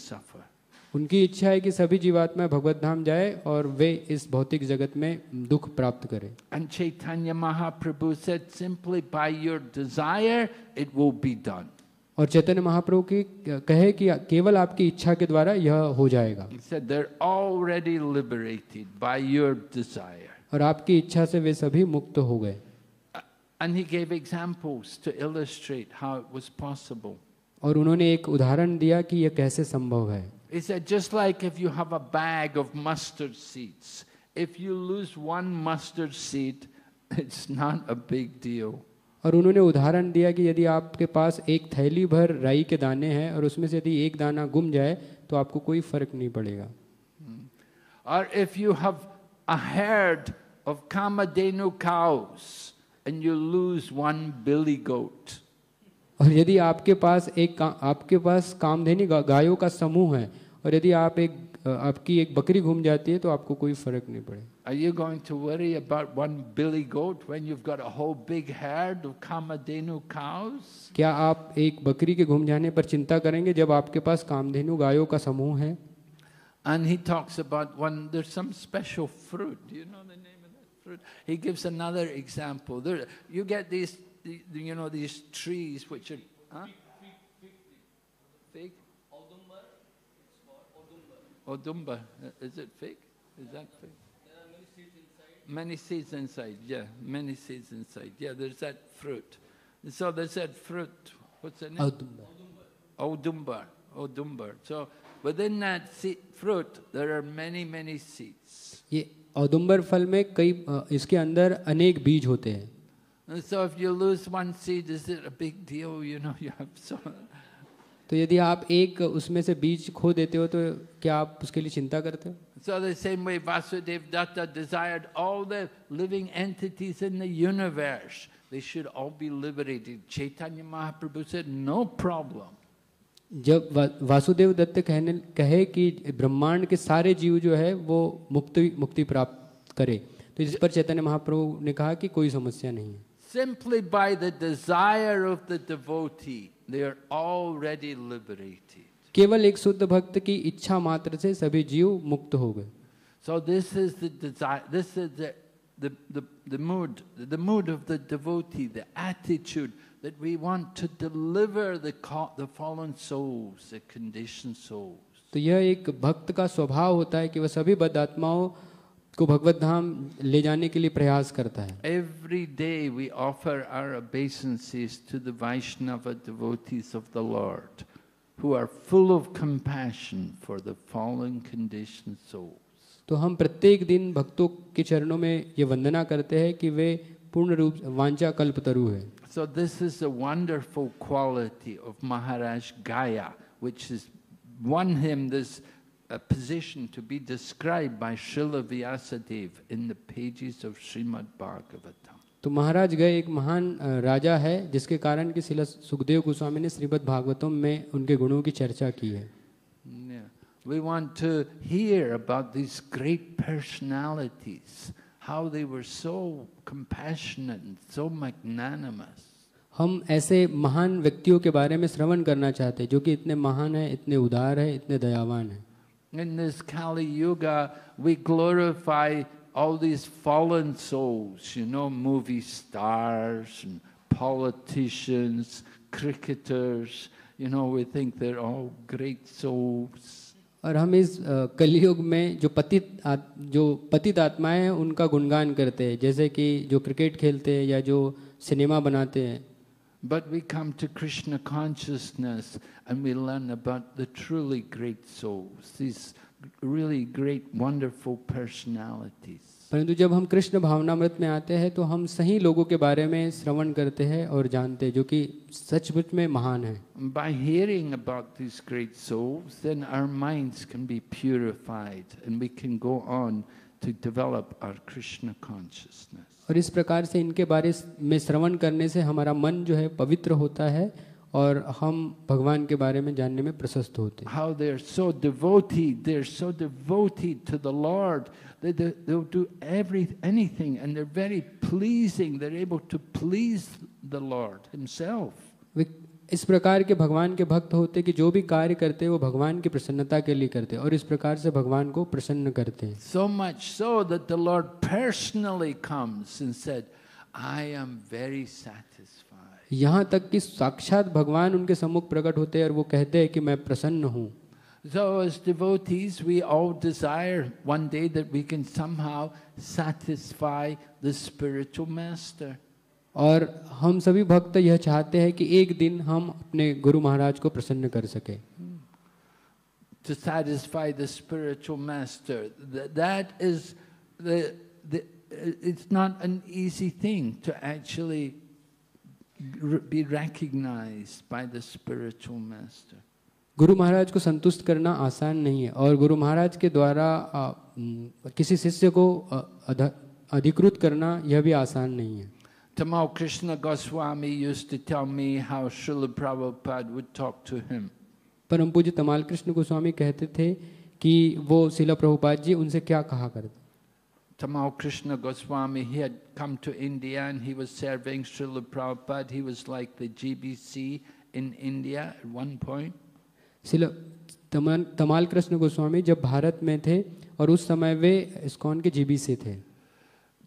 उनकी इच्छा है कि सभी जीवात्मा भगवत धाम जाए और वे इस भौतिक जगत में दुख प्राप्त करें। Chaitanya Mahaprabhu said simply by your desire it will be done और चैतन्य महाप्रभु की कहे कि केवल आपकी इच्छा के द्वारा यह हो जाएगा। He said they are already liberated by your desire और आपकी इच्छा से वे सभी मुक्त हो गए And he gave examples to illustrate how it was possible. और उन्होंने एक उदाहरण दिया कि यह कैसे संभव है He said, just like if you have a bag of mustard seeds, if you lose one mustard seed, it's not a big deal. और उन्होंने उदाहरण दिया कि यदि आपके पास एक थैली भर राई के दाने हैं और उसमें से यदि एक दाना गुम जाए तो आपको कोई फ़र्क नहीं पड़ेगा Or if you have a herd of Kamadenu cows and you lose one billy goat, और यदि आपके पास एक आपके पास कामधेनी गा, गायों का समूह है और यदि आप एक आपकी एक बकरी घूम जाती है तो आपको कोई फ़र्क नहीं पड़े are you going to worry about one billy goat when you've got a whole big herd of Kamadenu cows? क्या आप एक बकरी के घूम जाने पर चिंता करेंगे जब आपके पास कामधेनु गायों का समूह है And he talks about one, there's some special fruit. Do you know the name of that fruit? He gives another example. There, you get these, the- the- you know, these trees which are. Huh? Fig? Fig? Odumbar? Odumba. Is it fig? Is that fig? Many seeds inside, yeah, many seeds inside. Yeah, there's that fruit. So there's that fruit. What's the name? Odumbar. Odumbar. So within that fruit, there are many, many seeds. ये औदुम्बर फल में कई अ, इसके अंदर अनेक बीज होते हैं And so if you lose one seed, is it a big deal? You know, you have so. तो यदि आप एक उसमें से बीज खो देते हो तो क्या आप उसके लिए चिंता करते हो So the same way Vasudev Datta desired all the living entities in the universe, they should all be liberated. Chaitanya Mahaprabhu said, no problem. जब वा- वासुदेव दत्त कहने कहे कि ब्रह्मांड के सारे जीव जो है वो मुक्ति मुक्ति प्राप्त करे तो इस पर चैतन्य महाप्रभु ने कहा कि कोई समस्या नहीं है Simply by the desire of the devotee, they are already liberated. केवल एक शुद्ध भक्त की इच्छा मात्र से सभी जीव मुक्त हो गए So this is the desire, this is the, the, the, the mood, the mood of the devotee, the attitude that we want to deliver the, the fallen souls, the conditioned souls. तो यह एक भक्त का स्वभाव होता है कि वह सभी बद को भगवत धाम ले जाने के लिए प्रयास करता है। Every day we offer our obeisances for the तो हम प्रत्येक दिन भक्तों के चरणों में ये वंदना करते हैं कि वे पूर्ण रूप वांछा कल्पतरु है। So this is a wonderful quality of Maharaj Gaya, which has won him this uh, position to be described by Srila Vyasadeva in the pages of Srimad Bhagavatam. तो महाराज गए एक महान अ, राजा है जिसके कारण कि शिला सुखदेव गोस्वामी ने श्रीमद् भागवतम में उनके गुणों की चर्चा की है Yeah. We want to hear about these great personalities, how they were so compassionate and so magnanimous. हम ऐसे महान व्यक्तियों के बारे में श्रवण करना चाहते हैं जो कि इतने महान है इतने उदार है इतने दयावान है In this Kali Yuga, we glorify all these fallen souls, you know, movie stars and politicians, cricketers, you know, we think they're all great souls. और हम इस कलयुग में जो पतित जो पतित आत्माएँ हैं, उनका गुणगान करते हैं। जैसे कि जो क्रिकेट खेलते हैं या जो सिनेमा बनाते हैं। But we come to Krishna consciousness and we learn about the truly great souls this really great wonderful personalities परंतु जब हम कृष्ण भावनामृत में आते हैं तो हम सही लोगों के बारे में श्रवण करते हैं और जानते हैं जो कि सचमुच में महान है By hearing about these great souls, then our minds can be purified and we can go on to develop our Krishna consciousness. और इस प्रकार से इनके बारे में श्रवण करने से हमारा मन जो है पवित्र होता है और हम भगवान के बारे में जानने में प्रशस्त होते हाउ इस प्रकार के भगवान के भक्त होते कि जो भी कार्य करते वो भगवान की प्रसन्नता के लिए करते और इस प्रकार से भगवान को प्रसन्न करते so much so that the Lord personally comes and said I am very satisfied यहाँ तक कि साक्षात भगवान उनके सम्मुख प्रकट होते हैं और वो कहते हैं कि मैं प्रसन्न हूँ So, as devotees, we all desire one day that we can somehow satisfy the spiritual master. और हम सभी भक्त यह चाहते हैं कि एक दिन हम अपने गुरु महाराज को प्रसन्न कर सके To satisfy the spiritual master. Th- That is the, the, it's not an easy thing to actually be recognized by the spiritual master. Guru Maharaj को संतुष्ट करना आसान नहीं है और गुरु महाराज के द्वारा किसी शिष्य को अधिकृत करना यह भी आसान नहीं है Tamal Krishna Goswami used to tell me how Srila Prabhupada would talk to him. परम पूज्य तमाल कृष्ण गोस्वामी कहते थे कि वो शिला प्रभुपाद जी उनसे क्या कहा करते Tamal Krishna Goswami, he had come to India and he was serving Srila Prabhupada. He was like the GBC in India at one point. शिला तमाल तमाल कृष्ण गोस्वामी जब भारत में थे और उस समय वे इस्कॉन के जीबी से थे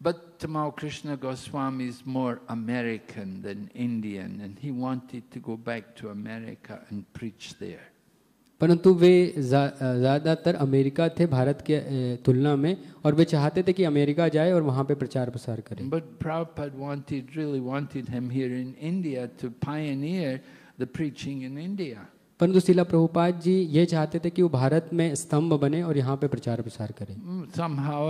But Tamal Krishna Goswami is more American than Indian and he wanted to go back to America and preach there. परंतु वे ज़्यादातर जा, अमेरिका थे भारत के तुलना में और वे चाहते थे कि अमेरिका जाए और वहाँ पे प्रचार प्रसार करें। परंतु शिला प्रभुपाद जी ये चाहते थे कि वो भारत में स्तंभ बने और यहाँ पे प्रचार प्रसार करें। समहाउ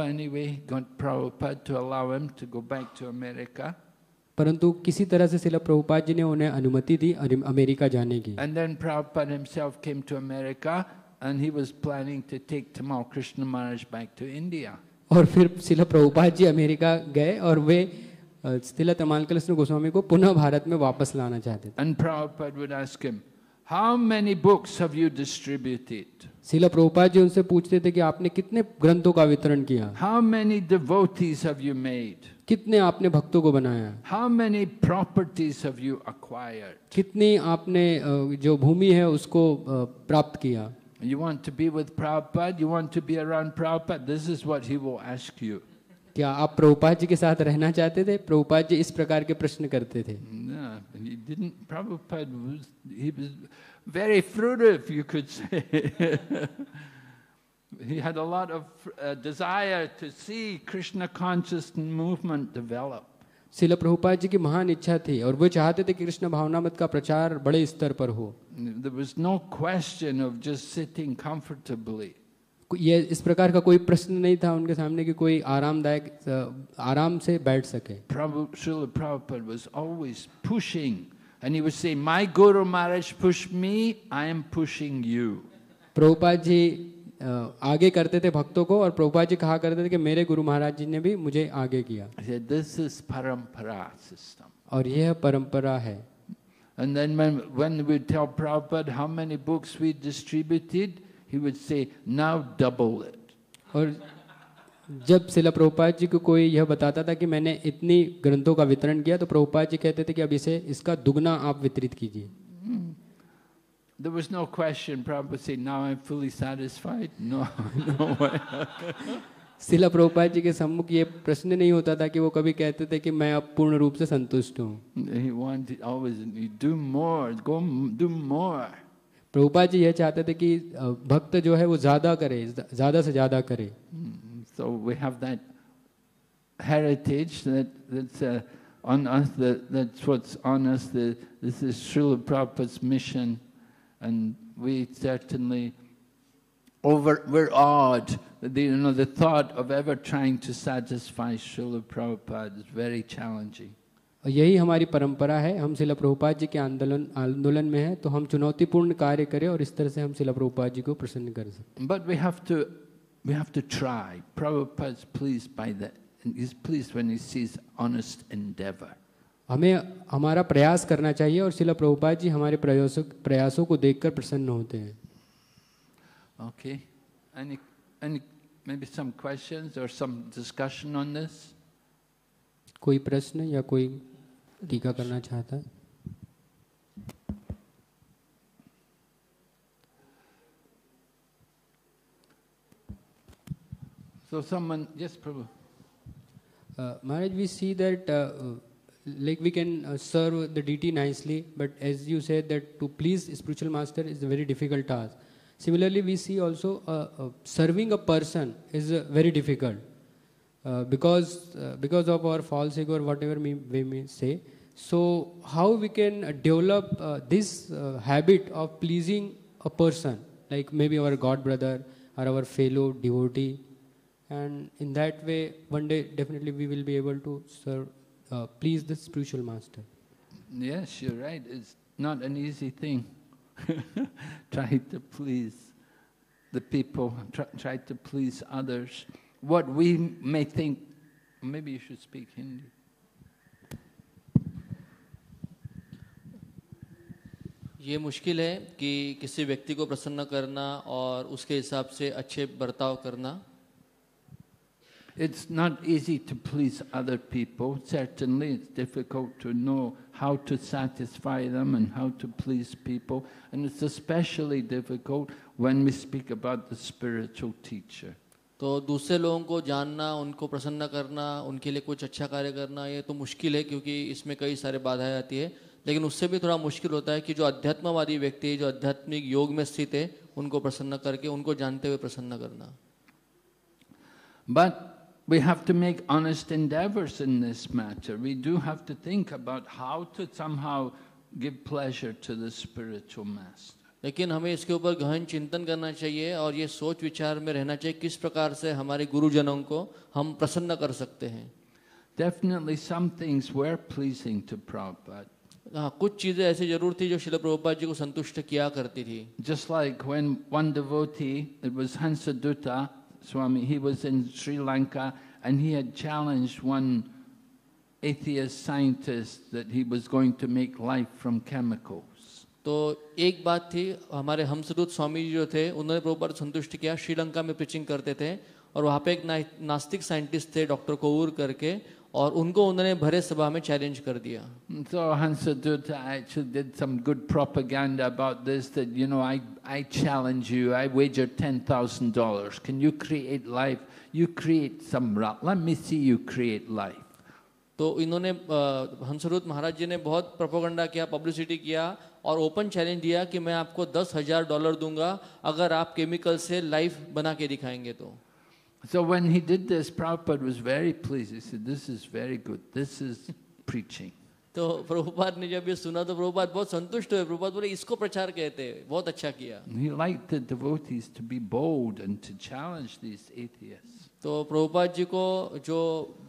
परंतु किसी तरह से सिला प्रभुपाद जी ने उन्हें अनुमति दी अमेरिका जाने की and then Prabhupada himself came to America and he was planning to take Tamal Krishna Maharaj back to India और फिर शिला प्रभुपाद जी अमेरिका गए और वे शिला तमाल कृष्ण गोस्वामी को पुनः भारत में वापस लाना चाहते थे and Prabhupada would ask him How many books have you distributed? सिला प्रोपा जी उनसे पूछते थे कि आपने कितने ग्रंथों का वितरण किया? How many devotees have you made? कितने आपने भक्तों को बनाया? How many properties you acquired कितनी आपने जो भूमि है उसको प्राप्त किया? You want to be with proper you want to be around proper this is what he वो एस्क यू क्या आप प्रभुपाद जी के साथ रहना चाहते थे? प्रभुपाद जी इस प्रकार के प्रश्न करते थे। Very he had a lot of uh, desire to see Krishna conscious movement develop. शिला प्रभुपाद जी की महान इच्छा थी और वो चाहते थे कि कृष्ण भावनामत का प्रचार बड़े स्तर पर हो There was no question of just sitting comfortably. ये इस प्रकार का कोई प्रश्न नहीं था उनके सामने कि कोई आरामदायक आराम से बैठ सके Srila Prabhupada was always pushing. And he would say, My Guru Maharaj pushed me, I am pushing you. Prabhupada ji अ, आगे करते थे भक्तों को और प्रभुपाद जी कहा करते थे कि मेरे गुरु महाराज जी ने भी मुझे आगे किया This is parampara system. और यह परंपरा है And then when, when we tell Prabhupada how many books we distributed, he would say, now double it. और जब शिला प्रभुपाद जी को कोई यह बताता था कि मैंने इतनी ग्रंथों का वितरण किया तो प्रभुपाद जी कहते थे कि अब इसे इसका दुगना आप वितरित कीजिए There was no question. Prabhupada would say, now I'm fully satisfied. No, no way. शिला प्रभुपाद जी के सम्मुख ये प्रश्न नहीं होता था कि वो कभी कहते थे कि मैं अब पूर्ण रूप से संतुष्ट हूँ He wanted always you do more, go m- do more. Prabhupada ji यह चाहते थे कि अ, भक्त जो है वो ज्यादा करे ज्यादा से ज्यादा करे Mm, So we have that heritage that, that's uh, on us, that, that's what's on us. The, this is Srila Prabhupada's mission, and we certainly over, we're awed. The, you know, the thought of ever trying to satisfy Srila Prabhupada is very challenging. और यही हमारी परंपरा है हम शिला प्रभुपाद जी के आंदोलन आंदोलन में हैं तो हम चुनौतीपूर्ण कार्य करें और इस तरह से हम शिला प्रभुपाद जी को प्रसन्न कर सकते But we have to, we have to try. Prabhupada's pleased by that. And he's pleased when he sees honest endeavor. हमें हमारा प्रयास करना चाहिए और शिला प्रभुपाद जी हमारे प्रयासों को देखकर प्रसन्न होते हैं। ओके एनी सम क्वेश्चंस और सम डिस्कशन ऑन दिस कोई प्रश्न या कोई टीका करना चाहता है? So someone, yes, Prabhu. Uh, Maharaj, we see that uh, like we can uh, serve the deity nicely, but as you said that to please spiritual master is a very difficult task. Similarly, we see also uh, uh, serving a person is uh, very difficult uh, because uh, because of our false ego or whatever we, we may say. So how we can develop this habit of pleasing a person, like maybe our god brother or our fellow devotee, and in that way one day definitely we will be able to serve uh, please the spiritual master Yes, you're right. It's not an easy thing. try to please the people, try, try to please others. What we may think, maybe you should speak Hindi. ये मुश्किल है कि किसी व्यक्ति को प्रसन्न करना और उसके हिसाब से अच्छे बर्ताव करना It's not easy to please other people. Certainly, it's difficult to know how to satisfy them and how to please people. And it's especially difficult when we speak about the spiritual teacher. तो दूसरे लोगों को जानना उनको प्रसन्न करना उनके लिए कुछ अच्छा कार्य करना ये तो मुश्किल है क्योंकि इसमें कई सारे बाधाएं आती है लेकिन उससे भी थोड़ा मुश्किल होता है कि जो अध्यात्मवादी व्यक्ति है जो आध्यात्मिक योग में स्थित है उनको प्रसन्न करके उनको जानते हुए प्रसन्न करना But we have to make honest endeavors in this matter. We do have to think about how to somehow give pleasure to the spiritual master. लेकिन हमें इसके ऊपर गहन चिंतन करना चाहिए और ये सोच विचार में रहना चाहिए किस प्रकार से हमारे गुरुजनों को हम प्रसन्न कर सकते हैं Definitely, some things were pleasing to Prabhupada. हाँ कुछ चीज़ें ऐसी जरूर थी जो शिल प्रभुपाद जी को संतुष्ट किया करती थी Just like when one devotee, it was Hansadutta Swami, he was in Sri Lanka and he had challenged one atheist scientist that he was going to make life from chemicals. तो एक बात थी हमारे हमसदूत स्वामी जी जो थे उन्होंने प्रभुपाद को संतुष्ट किया श्रीलंका में प्रीचिंग करते थे और वहाँ पे एक ना, नास्तिक साइंटिस्ट थे डॉक्टर कोवूर करके और उनको उन्होंने भरे सभा में चैलेंज कर दिया। So Hans actually did some good propaganda about this that you know I I challenge you I wager $10,000 can you create life you create some let me see you create life तो इन्होंने हंसरूत महाराज जी ने बहुत propaganda किया publicity किया और open challenge दिया कि मैं आपको दस हज़ार डॉलर दूँगा अगर आप केमिकल से लाइफ बना के दिखाएँगे तो। So when he did this, Prabhupada was very pleased. He said, this is very good. This is preaching. तो प्रभुपाद ने जब ये सुना तो प्रभुपाद बहुत संतुष्ट हुए प्रभुपाद बोले इसको प्रचार कहते हैं बहुत अच्छा किया And he liked the devotees to be bold and to challenge these atheists. तो प्रभुपाद जी को जो ब-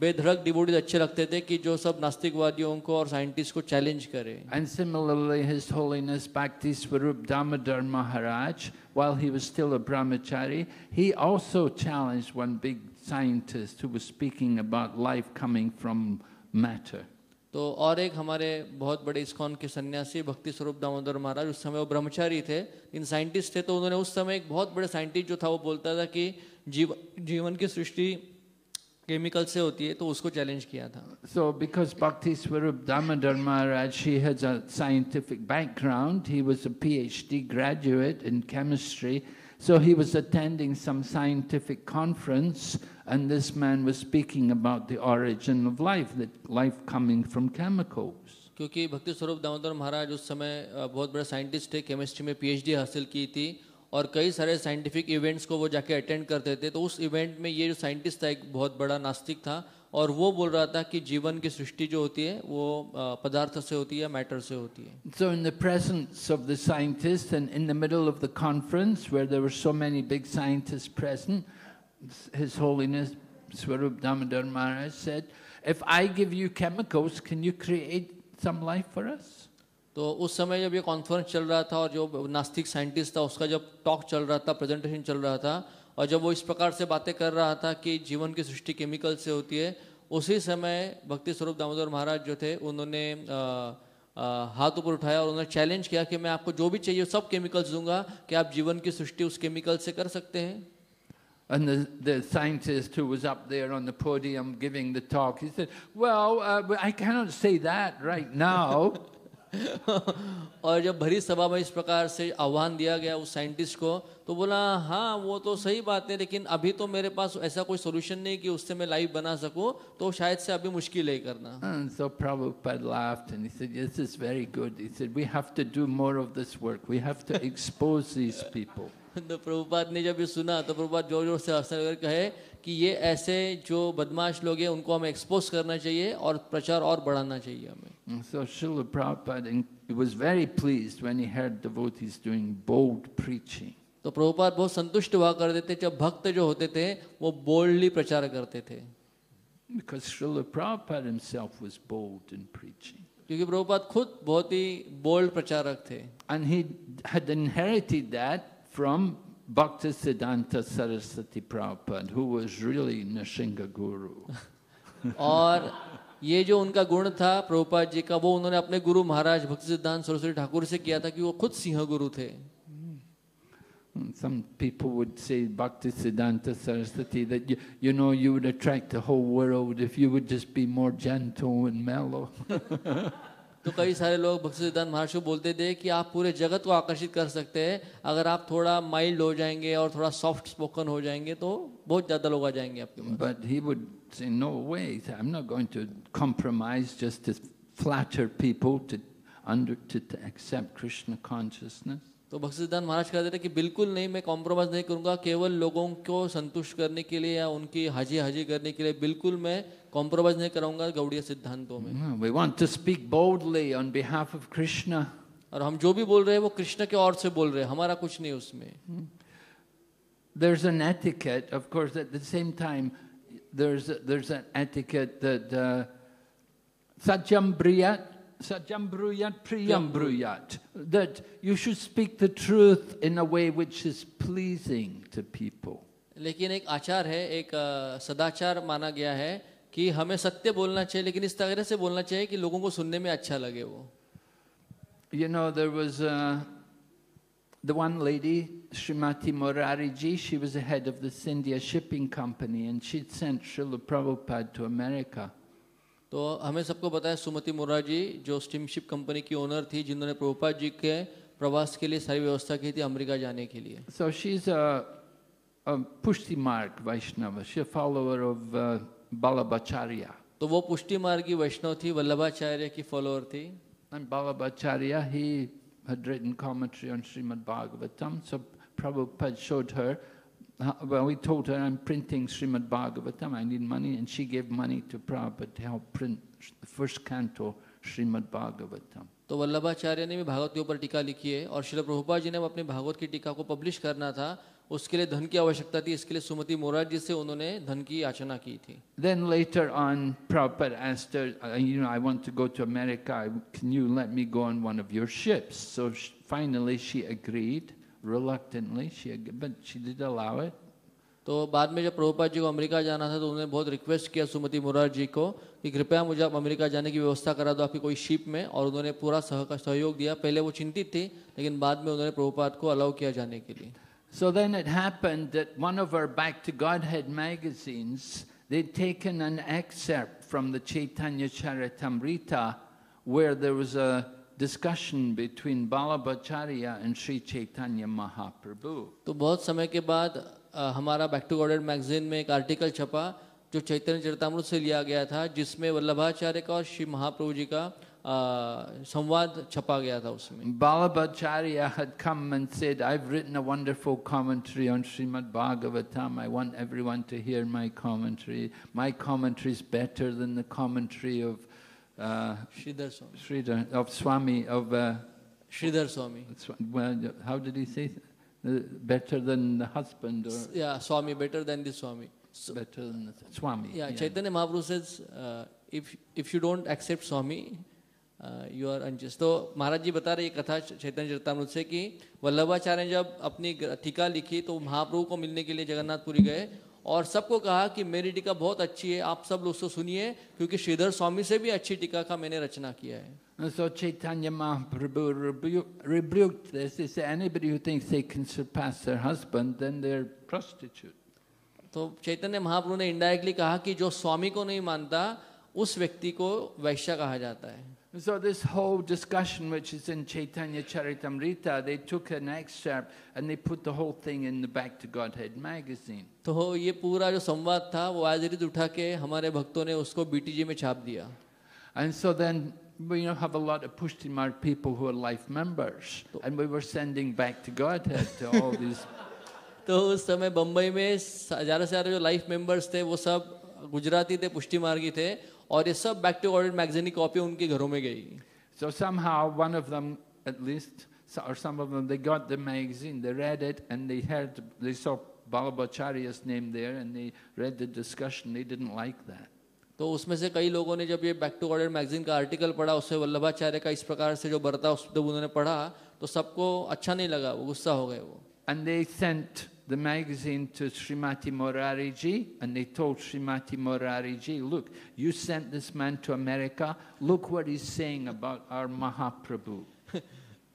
बेधड़क डिबोडीज अच्छे लगते थे कि जो सब नास्तिकवादियों को और साइंटिस्ट को चैलेंज करे। And similarly his holiness Bhakti Swarup Damodar Maharaj while he was still a brahmachari he also challenged one big scientist who was speaking about life coming from matter तो और एक हमारे बहुत बड़े इस्कॉन के सन्यासी भक्ति स्वरूप दामोदर महाराज उस समय वो ब्रह्मचारी थे। इन साइंटिस्ट थे तो उन्होंने उस समय एक बहुत बड़े साइंटिस्ट जो था वो बोलता था कि जीव, जीवन की सृष्टि केमिकल से होती है तो उसको चैलेंज किया था। So because Bhakti Swarup Damodar Maharaj he has scientific background he was a P H D graduate in chemistry so he was attending some scientific conference and this man was speaking about the origin of life that life coming from chemicals क्योंकि भक्ति स्वरूप दामोदर महाराज उस समय बहुत बड़ा scientist थे chemistry में PhD हासिल की थी और कई सारे साइंटिफिक इवेंट्स को वो जाके अटेंड करते थे तो उस इवेंट में ये जो साइंटिस्ट था, एक बहुत बड़ा नास्तिक था और वो बोल रहा था कि जीवन की सृष्टि जो होती है, वो पदार्थ से होती है मैटर से होती है। So in the presence of the scientist and in the middle of the conference where there were so many big scientist present his holiness Swarup Damodar Maharaj said if I give you chemicals can you create some life for us तो उस समय जब ये conference चल रहा था और जो नास्तिक साइंटिस्ट था उसका जब टॉक चल रहा था प्रेजेंटेशन चल रहा था और जब वो इस प्रकार से बातें कर रहा था कि जीवन की सृष्टि केमिकल से होती है उसी समय भक्ति स्वरूप दामोदर महाराज जो थे उन्होंने हाथ ऊपर उठाया और उन्होंने चैलेंज किया कि मैं आपको जो भी चाहिए सब केमिकल्स दूँगा कि आप जीवन की सृष्टि उस केमिकल से कर सकते हैं And the, the scientist who was up there on the podium giving the talk, he said, Well, uh, I cannot say that right now. और जब भरी सभा में इस प्रकार से आह्वान दिया गया उस साइंटिस्ट को तो बोला हाँ वो तो सही बात है लेकिन अभी तो मेरे पास ऐसा कोई सोल्यूशन नहीं कि उससे मैं लाइव बना सकूँ तो शायद से अभी मुश्किल है करना And so Prabhupada laughed and he said, Yes, this is very good. He said, We have to do more of this work. We have to expose these people. तो प्रभुपाद ने जब ये सुना तो प्रभुपाद ज़ोर ज़ोर से हंसने लगे कहे कि ये ऐसे जो बदमाश लोग हैं उनको हमें एक्सपोज करना चाहिए और प्रचार और बढ़ाना चाहिए हमें And so Srila Prabhupada in- he was very pleased when he heard devotees doing bold preaching. तो प्रभुपाद बहुत संतुष्ट हुआ करते थे जब भक्त जो होते थे वो बोल्डली प्रचार करते थे Because Srila Prabhupada himself was bold in preaching. क्योंकि प्रभुपाद खुद बहुत ही बोल्ड प्रचारक थे And he had inherited that from Bhaktisiddhanta Saraswati Prabhupada, who was really Nishinga Guru. और ये जो उनका गुण था प्रभुपाद जी का वो उन्होंने अपने गुरु महाराज भक्ति सिद्धांत सरस्वती ठाकुर से किया था कि वो खुद सिंह गुरु थे। Some people would say Bhaktisiddhanta Saraswati that you, you know you would attract the whole world if you would just be more gentle and mellow. तो कई सारे लोग भक्ति सिद्धांत महाराज बोलते थे कि आप पूरे जगत को आकर्षित कर सकते हैं। अगर आप थोड़ा माइल्ड हो जाएँगे और थोड़ा सॉफ्ट स्पोकन हो जाएँगे तो बहुत ज़्यादा लोग आ जाएँगे आपके पास। But he say, no way, I'm not going to compromise just to flatter people to, under, to, to accept Krishna consciousness. तो भक्तिदान महाराज कह थे कि बिल्कुल नहीं मैं कॉम्प्रोमाइज़ नहीं करूँगा केवल लोगों को संतुष्ट करने के लिए या उनकी हाजी हाजी करने के लिए बिल्कुल मैं कॉम्प्रोमाइज नहीं करूँगा गौड़िया सिद्धांतों में। We want to speak boldly on behalf of Krishna और हम जो भी बोल रहे हैं वो कृष्ण के और से बोल रहे हैं हमारा कुछ नहीं उसमें। There is an etiquette of at the same time there's, there's an etiquette that uh, Satyam Briyat, Satyam Bruyat, Priyam Bruyat, that you should speak the truth in a way which is pleasing to people. लेकिन एक आचार है एक अ, सदाचार माना गया है कि हमें सत्य बोलना चाहिए लेकिन इस तरह से बोलना चाहिए कि लोगों को सुनने में अच्छा लगे वो You know, there was uh, the one lady, Srimati Morari ji, she was the head of the Scindia Shipping Company, and she'd sent Srila Prabhupada to America. तो हमें सबको पता है सुमति मोरा जी जो स्टीमशिप कंपनी की ओनर थी जिन्होंने प्रभुपाद जी के प्रवास के लिए सारी व्यवस्था की थी अमेरिका जाने के लिए So she's a, a Pushti Marg Vaishnava, she's a follower of uh, Balabacharya. तो वो पुष्टि मार्ग की वैष्णव थी वल्लभाचार्य की फॉलोअर थी And Balabacharya, he had written commentary on Srimad Bhagavatam, so Prabhupada showed her, uh, well, we told her, I'm printing Srimad Bhagavatam, I need money, and she gave money to Prabhupada to help print the first canto, Srimad Bhagavatam. तो वल्लभाचार्य ने भी भागवत के ऊपर टीका लिखी है और श्रील प्रभुपा जी ने अपने भागवत की टीका को पब्लिश करना था उसके लिए धन की आवश्यकता थी इसके लिए सुमति मोरार जी से उन्होंने धन की याचना की थी Then later on, Prabhupada asked her, uh, you know, I want to go to America, I- can you let me go on one of your ships? So sh- finally she agreed, reluctantly, she ag- but she did allow it. तो बाद में जब प्रभुपाद जी को America जाना था तो उन्होंने बहुत रिक्वेस्ट किया सुमति मुरार जी को कि कृपया मुझे आप अमेरिका जाने की व्यवस्था करा दो आपकी कोई शिप में और उन्होंने पूरा सह सहयोग दिया पहले वो चिंतित थी लेकिन बाद में उन्होंने प्रभुपाद को अलाउ किया जाने के लिए So then it happened that one of our Back to Godhead magazines, they'd taken an excerpt from the Chaitanya Charitamrita where there was a discussion between Balabhacharya and Sri Chaitanya Mahaprabhu. तो बहुत समय के बाद अ, हमारा back to godhead magazine में एक article छपा जो चैतन्य चरितामृत से लिया गया था जिसमें वल्लभाचार्य का और श्री महाप्रभु जी का अ, संवाद छपा गया था उसमें Balabhacharya had come and said, I've written a wonderful commentary on Srimad Bhagavatam. I want everyone to hear my commentary. My commentary is better than the commentary of uh, Shridhar Swami Sridhar, of Swami, of, uh, Shridhar Swami Swa- well, how did he say? Uh, better than the husband or या swami better than the swami better than the Swami? या yeah. Chaitanya Mahaprabhu says if if you don't accept swami you are unjust तो महाराज जी बता रहे कथा चैतन्य चरितामृत से कि वल्लभाचार्य जब अपनी टीका लिखी तो महाप्रभु को मिलने के लिए जगन्नाथपुरी गए और सबको कहा कि मेरी टीका बहुत अच्छी है आप सब लोग उसको सुनिए क्योंकि श्रीधर स्वामी से भी अच्छी टीका का मैंने रचना किया है so Chaitanya Mahaprabhu rebu- rebuked this. He said, anybody who thinks they can surpass their husband, then they're prostitute. तो चैतन्य महाप्रभु ने इनडायरेक्टली कहा कि जो स्वामी को नहीं मानता उस व्यक्ति को वैश्य कहा जाता है And so this whole discussion, which is in Chaitanya Charitamrita, they took an excerpt and they put the whole thing in the Back to Godhead magazine. तो ये पूरा जो संवाद था वो आज रीत उठा के हमारे भक्तों ने उसको बीटीजी में छाप दिया And so then we you know, have a lot of Pushti Marg people who are life members. And we were sending Back to Godhead to all these. तो उस समय बम्बई में ज़्यादा से ज़्यादा जो लाइफ मेंबर्स थे वो सब गुजराती थे पुष्टि मार्गी थे और ये सब बैक टू ऑर्डर मैगजीन की कॉपी उनके घरों में गई। So somehow one of them at least or some of them they got the magazine they read it and they heard they saw balabacharya's name there and they read the discussion they didn't like that. तो उसमें से कई लोगों ने जब ये back to order magazine का article पढ़ा उससे वल्लभाचार्य का इस प्रकार से जो बर्ताव उन्होंने पढ़ा तो सबको अच्छा नहीं लगा वो गुस्सा हो गए वो। And they sent the magazine to Srimati Morari ji, and they told Srimati Morari ji, look, you sent this man to America, look what he's saying about our Mahaprabhu.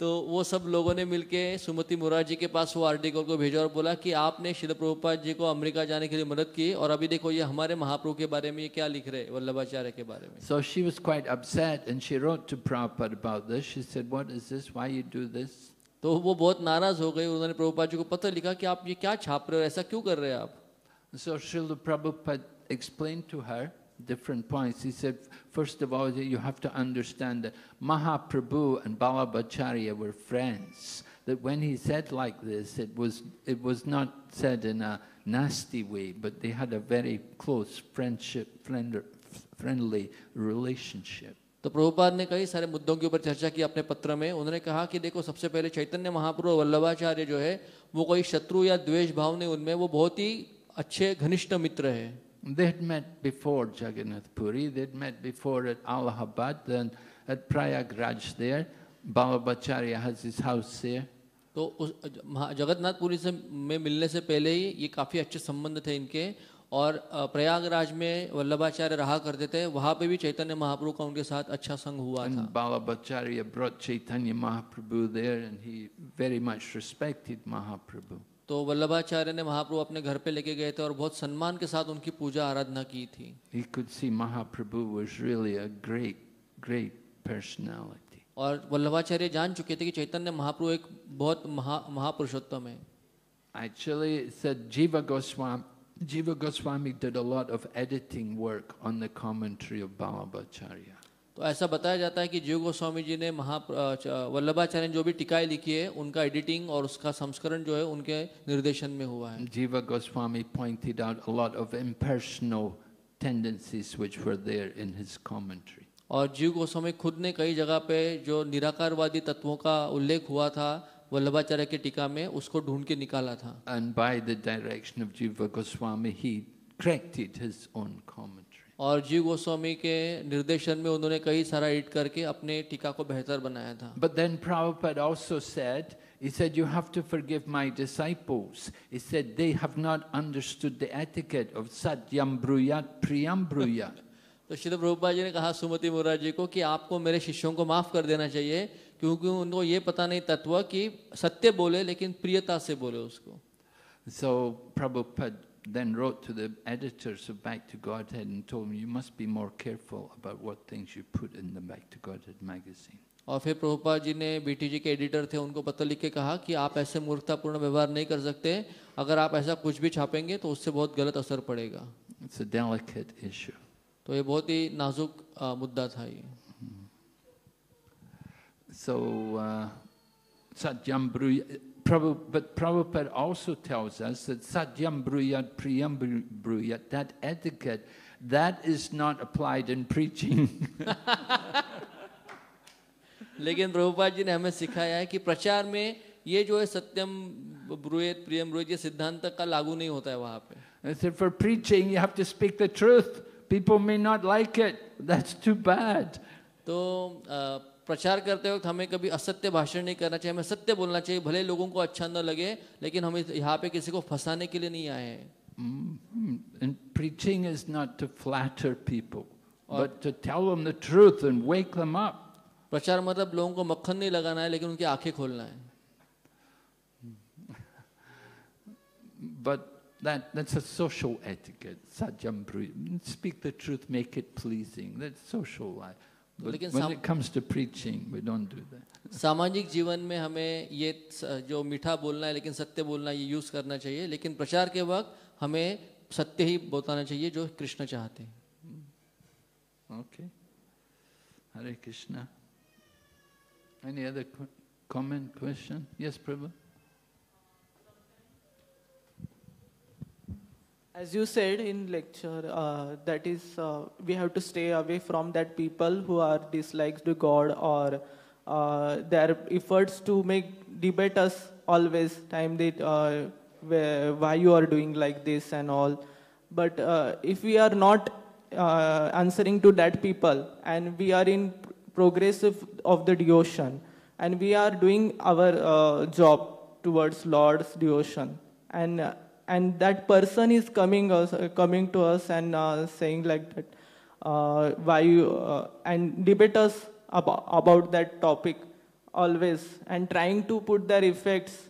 तो वो सब लोगों ने मिलके सुमति मुरारी जी के पास वो आर्टिकल को भेजा और बोला कि आपने शिल प्रभुपाद जी को अमेरिका जाने के लिए मदद की और अभी देखो ये हमारे महाप्रभु के बारे में ये क्या लिख रहे हैं वल्लभाचार्य के बारे में So she was quite upset, and she wrote to Prabhupada about this. She said, what is this? Why you do this? तो वो बहुत नाराज हो गए उन्होंने प्रभुपाद जी को पत्र लिखा कि आप ये क्या छाप रहे हो ऐसा क्यों कर रहे हैं आप So Srila Prabhupada explained to her different points. He said, first of all, you have to understand that Mahaprabhu and Balabhacharya were friends. That when he said like this, it was, it was not said in a nasty way, but they had a very close friendship, friend, friendly relationship. तो प्रभुपाद ने कई सारे मुद्दों के ऊपर चर्चा की अपने पत्र में उन्होंने कहा कि देखो सबसे पहले चैतन्य महाप्रभु वल्लभाचार्य जो है वो कोई शत्रु या द्वेष भाव नहीं उनमें वो बहुत ही अच्छे घनिष्ठ मित्र है They had met before Jagannath Puri, they'd met before at Allahabad, then at Prayagraj there. Balabhacharya has his house there. तो उस महा- जगन्नाथपुरी से में मिलने से पहले ही ये काफ़ी अच्छे संबंध थे इनके और प्रयागराज में वल्लभाचार्य रहा करते थे वहाँ पे भी चैतन्य महाप्रभु का उनके साथ अच्छा संघ हुआ था। Vallabhacharya Chaitanya Mahaprabhu very much respected Mahaprabhu तो वल्लभाचार्य ने महाप्रभु अपने घर पे लेके गए थे और बहुत सम्मान के साथ उनकी पूजा आराधना की थी। ही सी महाप्रभु और वल्लभाचार्य जान चुके थे कि चैतन्य महाप्रभु एक बहुत महा महापुरुषोत्तम है। एक्चुअली इट्स अ जीव Goswami Jiva Goswami did a lot of editing work on the commentary of Balabhacharya. तो ऐसा बताया जाता है कि जीव गोस्वामी जी ने महा वल्लभाचार्य जो भी टिकाएँ लिखी है उनका एडिटिंग और उसका संस्करण जो है उनके निर्देशन में हुआ है Jiva Goswami pointed out a lot of impersonal tendencies which were there in his commentary और जीव गोस्वामी खुद ने कई जगह पे जो निराकारवादी तत्वों का उल्लेख हुआ था वल्लभाचार्य के टीका में उसको ढूंढ के निकाला था and by the direction of Jiva Goswami he corrected his own commentary और जीव गोस्वामी के निर्देशन में उन्होंने कई सारा एडिट करके अपने टीका को बेहतर बनाया था but then Prabhupada also said He said, You have to forgive my disciples. He said, They have not understood the etiquette of Satyam Bruyat Priyam Bruyat. तो श्री प्रभुपा जी ने कहा सुमति मुरार जी को कि आपको मेरे शिष्यों को माफ़ कर देना चाहिए क्योंकि उनको ये पता नहीं तत्व कि सत्य बोले लेकिन प्रियता से बोले उसको। सो प्रभु then wrote to the editors of Back to Godhead and told them you must be more careful about what things you put in the Back to Godhead magazine. और फिर प्रभुपाद जी ने बीटी जी के एडिटर थे उनको पत्र लिख के कहा कि आप ऐसे मूर्खतापूर्ण व्यवहार नहीं कर सकते। अगर आप ऐसा कुछ भी छापेंगे तो उससे बहुत गलत असर पड़ेगा। तो ये बहुत ही नाजुक मुद्दा था ये। So, uh, Satyam Bruyat, Prabhu, but Prabhupada also tells us that Satyam Bruyat, Priyam Bru- Bruyat, that etiquette, that is not applied in preaching. लेकिन प्रभुपाद जी ने हमें सिखाया है कि प्रचार में ये जो है सत्यम ब्रुएत प्रियम ब्रुएत ये सिद्धांत का लागू नहीं होता है वहाँ पे I said, for preaching, you have to speak the truth. People may not like it. That's too bad. तो अ, प्रचार करते वक्त हमें कभी असत्य भाषण नहीं करना चाहिए हमें सत्य बोलना चाहिए भले लोगों को अच्छा न लगे लेकिन हम यहाँ पे किसी को फंसाने के लिए नहीं आए preaching is not flatter people but to tell them प्रचार मतलब लोगों को मक्खन नहीं लगाना है लेकिन उनकी आँखें खोलना है mm-hmm. But That, that's a social etiquette, sajambri. Speak the truth, make it pleasing. That's social life. लेकिन सामाजिक जीवन में हमें ये जो मीठा बोलना है लेकिन सत्य बोलना ये यूज़ करना चाहिए लेकिन प्रचार के वक्त हमें सत्य ही बताना चाहिए जो कृष्ण चाहते हैं। Okay Hare Krishna any other comment question yes Prabhu As you said in lecture, uh, that is, uh, we have to stay away from that people who are dislikes to God or uh, their efforts to make debate us always time that uh, why you are doing like this and all. But uh, if we are not uh, answering to that people and we are in progressive of the devotion and we are doing our job towards Lord's devotion and and that person is coming us coming to us and uh, saying like that uh, why you uh, and debate us about, about that topic always and trying to put their effects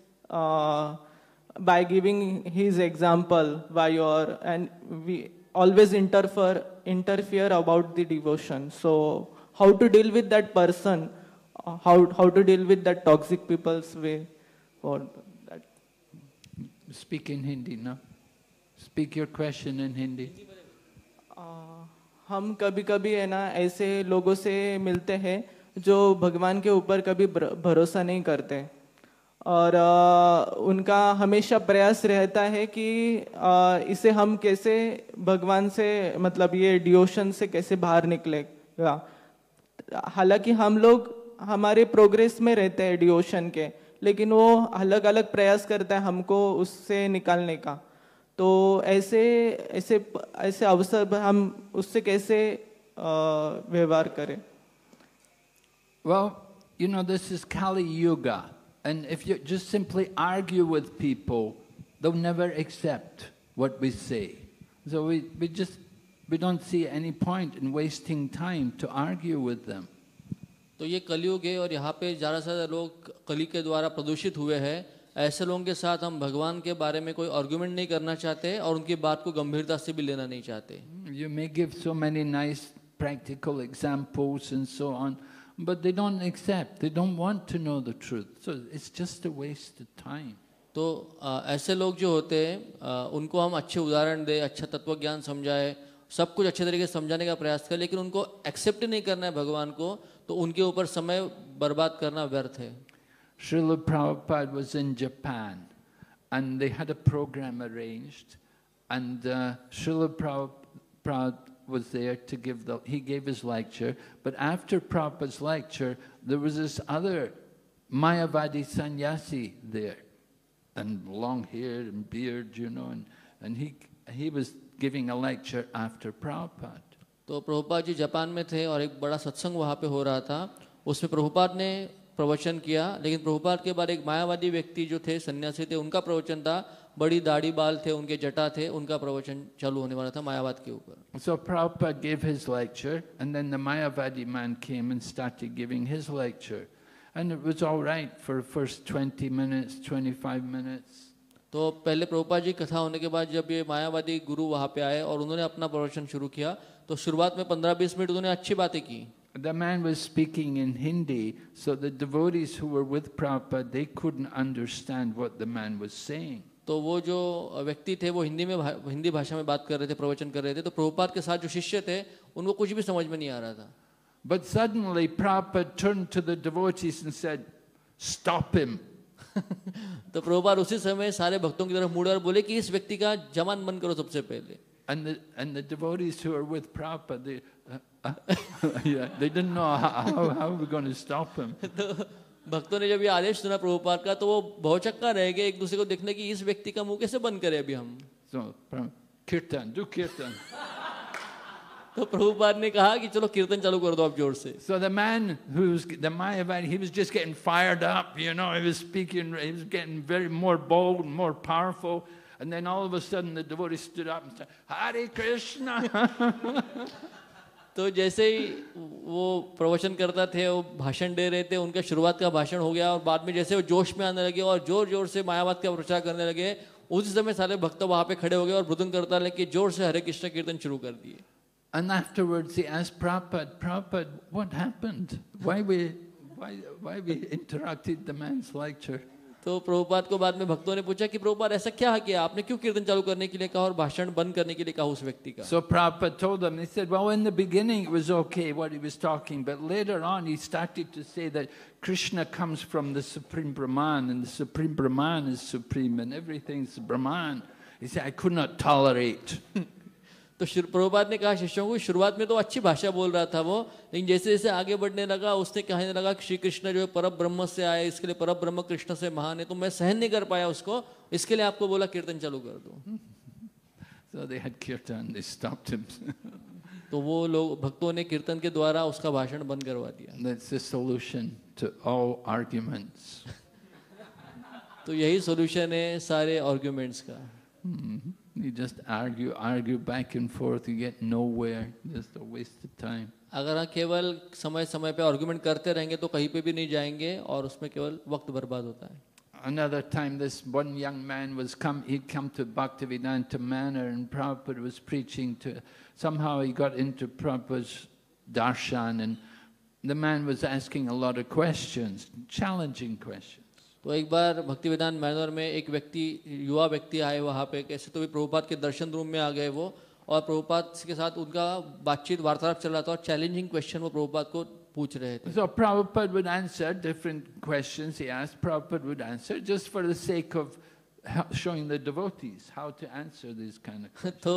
by giving his example why you are and we always interfere interfere about the devotion. So how to deal with that person how how to deal with that toxic people's way or that Speak in Hindi now. Speak your question in Hindi. हम कभी कभी है ना, ऐसे लोगों से मिलते हैं, जो भगवान के ऊपर कभी भरोसा नहीं करते और उनका हमेशा प्रयास रहता है कि इसे हम कैसे भगवान से मतलब ये डिओशन से कैसे बाहर निकलेगा हालाँकि हम लोग, हमारे प्रोग्रेस में रहते हैं डिओशन के लेकिन वो अलग अलग प्रयास करता है हमको उससे निकालने का तो ऐसे ऐसे ऐसे अवसर पर हम उससे कैसे व्यवहार करें Well, you know, this is Kali Yuga. And if you just simply argue with people, they'll never accept what we say. So we, we just, we don't see any point in wasting time to argue with them. तो ये कलयुग है और यहाँ पे ज़्यादा से ज़्यादा लोग कली के द्वारा प्रदूषित हुए हैं ऐसे लोगों के साथ हम भगवान के बारे में कोई आर्गुमेंट नहीं करना चाहते और उनकी बात को गंभीरता से भी लेना नहीं चाहते you may give so many nice practical examples and so on, but they don't accept. They don't want to know the truth. So it's just a waste of time. तो अ, ऐसे लोग जो होते हैं अ, उनको हम अच्छे उदाहरण दें अच्छा तत्व ज्ञान समझाए सब कुछ अच्छे तरीके से समझाने का प्रयास करें लेकिन उनको एक्सेप्ट नहीं करना है भगवान को तो उनके ऊपर समय बर्बाद करना व्यर्थ है Srila Prabhupada was in Japan and they had a program arranged and uh, Srila Prabhupada was there to give the, he gave his lecture, but after Prabhupada's lecture, there was this other Mayavadi sannyasi there and long hair and beard, you know, and, and he, he was giving a lecture after Prabhupada. तो Prabhupada ji Japan में थे और एक बड़ा सत्संग वहाँ पे हो रहा था उसमें प्रभुपाद ने प्रवचन किया लेकिन प्रभुपाद के बाद एक मायावादी व्यक्ति जो थे सन्यासी थे उनका प्रवचन था बड़ी दाढ़ी बाल थे उनके जटा थे उनका प्रवचन चालू होने वाला था मायावाद के ऊपर So Prabhupada gave his lecture, and then the Mayavadi man came and started giving his lecture. And it was all right for the first 20 minutes, 25 minutes. तो पहले प्रभुपाद जी कथा होने के बाद जब ये मायावादी गुरु वहाँ पे आए और उन्होंने अपना प्रवचन शुरू किया तो शुरुआत में पंद्रह बीस मिनट उन्होंने अच्छी बातें की The man was speaking in Hindi, so the devotees who were with Prabhupada, they couldn't understand what the man was saying. तो वो जो व्यक्ति थे वो हिंदी में हिंदी भाषा में बात कर रहे थे प्रवचन कर रहे थे तो प्रभुपाद के साथ जो शिष्य थे उनको कुछ भी समझ में नहीं आ रहा था But suddenly Prabhupada turned to the devotees and said, Stop him. तो प्रभुपाल उसी समय सारे भक्तों की तरफ़ मुड़े और बोले कि इस व्यक्ति का जमान मन करो सबसे पहले। भक्तों ने जब ये आदेश सुना प्रभुपाद का तो वो बहुत चक्का रह गए एक दूसरे को देखने की इस व्यक्ति का मुँह कैसे बंद करे अभी हम? So, कीर्तन डू कीर्तन। तो प्रभुपाद ने कहा कि चलो कीर्तन चालू कर दो आप ज़ोर से। So the man who was the Mayavadi he was just getting fired up you know he was speaking he was getting very more bold more powerful and then all of a sudden the devotee stood up and said Hare Krishna तो जैसे ही वो प्रवचन करता थे वो भाषण दे रहे थे उनका शुरुआत का भाषण हो गया और बाद में जैसे वो जोश में आने लगे और ज़ोर ज़ोर से मायावाद का प्रचार करने लगे उस समय सारे भक्त वहाँ पे खड़े हो गए और भुदन करता लेके ज़ोर से हरे कृष्ण कीर्तन शुरू कर दिए। and afterwards he asked Prabhupada, Prabhupada, what happened? Why we, why, why we interrupted the man's lecture? तो प्रभुपाद को बाद में भक्तों ने पूछा कि प्रभुपाद ऐसा क्या किया आपने क्यों कीर्तन चालू करने के लिए कहा और भाषण बंद करने के लिए कहा उस व्यक्ति का So Prabhupada told him, he said, well, in the beginning it was okay what he was talking, but later on he started to say that Krishna comes from the Supreme Brahman, and the Supreme Brahman is supreme, and everything's Brahman. He said, I could not tolerate. तो प्रभुपाद ने कहा शिष्यों को शुरुआत में तो अच्छी भाषा बोल रहा था वो लेकिन जैसे जैसे आगे बढ़ने लगा उसने कहने लगा कि श्री कृष्ण जो है पर ब्रह्म से आए इसके लिए पर ब्रह्म कृष्ण से महान है तो मैं सहन नहीं कर पाया उसको इसके लिए आपको बोला कीर्तन चालू कर दो So they had kirtan, they stopped him. तो वो लोग भक्तों ने कीर्तन के द्वारा उसका भाषण बंद करवा दिया That's the solution to all arguments. तो यही सोल्यूशन है सारे आर्ग्यूमेंट्स का mm Hmm. You just argue, argue back and forth, you get nowhere, just a waste of time. अगर हम केवल समय समय पे आर्ग्यूमेंट करते रहेंगे तो कहीं पे भी नहीं जाएंगे और उसमें केवल वक्त बर्बाद होता है Another time, this one young man was come. He'd come to Bhaktivedanta Manor, and Prabhupada was preaching to. Somehow, he got into Prabhupada's darshan, and the man was asking a lot of questions, challenging questions. तो एक बार भक्ति वेदांत manner में एक व्यक्ति युवा व्यक्ति आए वहाँ पे कैसे तो भी प्रभुपाद के दर्शन रूम में आ गए वो और प्रभुपाद के साथ उनका बातचीत वार्तालाप चल रहा था और चैलेंजिंग क्वेश्चन वो प्रभुपाद को पूछ रहे थे So Prabhupada would answer different questions he asked. Prabhupada would answer just for the sake of showing the devotees how to answer these kind of questions. तो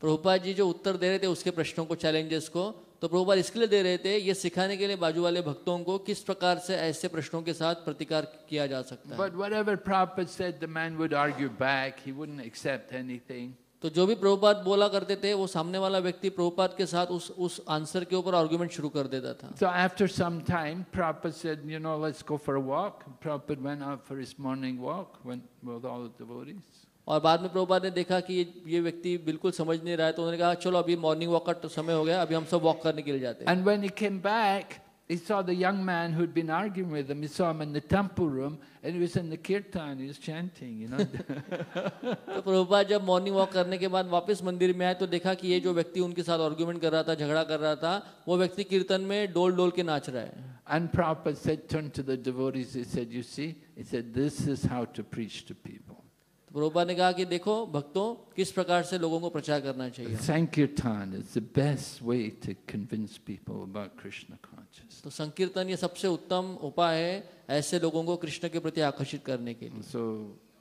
प्रभुपाद जी जो उत्तर दे रहे थे उसके प्रश्नों को चैलेंजेस को तो प्रभुपाल इसके लिए दे रहे थे ये सिखाने के लिए बाजू वाले भक्तों को किस प्रकार से ऐसे प्रश्नों के साथ प्रतिकार किया जा सकता है। तो जो भी प्रभुपात बोला करते थे वो सामने वाला व्यक्ति प्रभुपात के साथ उस उस आंसर के ऊपर आर्गुमेंट शुरू कर देता था। तो after some time proper said you know let's go for a walk proper went out for his morning walk when with all the devotees और बाद में प्रभुपाद ने देखा कि ये व्यक्ति बिल्कुल समझ नहीं रहा है तो उन्होंने कहा चलो अभी मॉर्निंग वॉक का समय हो गया अभी हम सब वॉक करने के लिए जाते हैं And when he came back, he saw the young man who'd been arguing with him. He saw him in the temple room, and he was in the kirtan. He was chanting, you know. तो प्रभुपाद जब morning walk करने के बाद वापस मंदिर में आए तो देखा कि ये जो व्यक्ति उनके साथ आर्गुमेंट कर रहा था झगड़ा कर रहा था वो व्यक्ति कीर्तन में डोल डोल के नाच रहा है and Prabhupada said, turned to the devotees. He said, you see, he said, this is how to preach to people. Prabhupada ने कहा कि देखो भक्तों किस प्रकार से लोगों को प्रचार करना चाहिए? Thank you the best way to convince people about Krishna conscious तो संकीर्तन ये सबसे उत्तम उपाय है ऐसे लोगों को कृष्ण के प्रति आकर्षित करने के लिए। So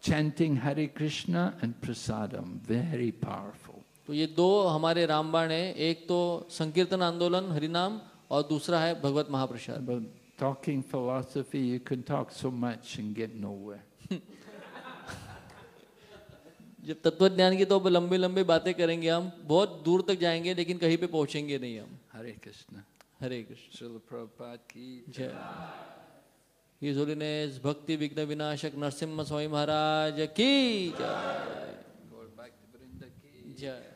chanting Hare Krishna and prasadam very powerful तो ये दो हमारे रामबाण है। एक तो संकीर्तन आंदोलन हरिनाम और दूसरा है भगवत महाप्रसाद। Talking philosophy you can talk so much and get nowhere जब तत्व ज्ञान की तो अब लंबी लंबी बातें करेंगे हम बहुत दूर तक जाएँगे लेकिन कहीं पे पहुँचेंगे नहीं हम। हरे कृष्ण हरे कृष्ण Srila Prabhupada ki जय। His Holiness भक्ति विघ्न विनाशक नरसिम्हा स्वामी महाराज की जय Gaur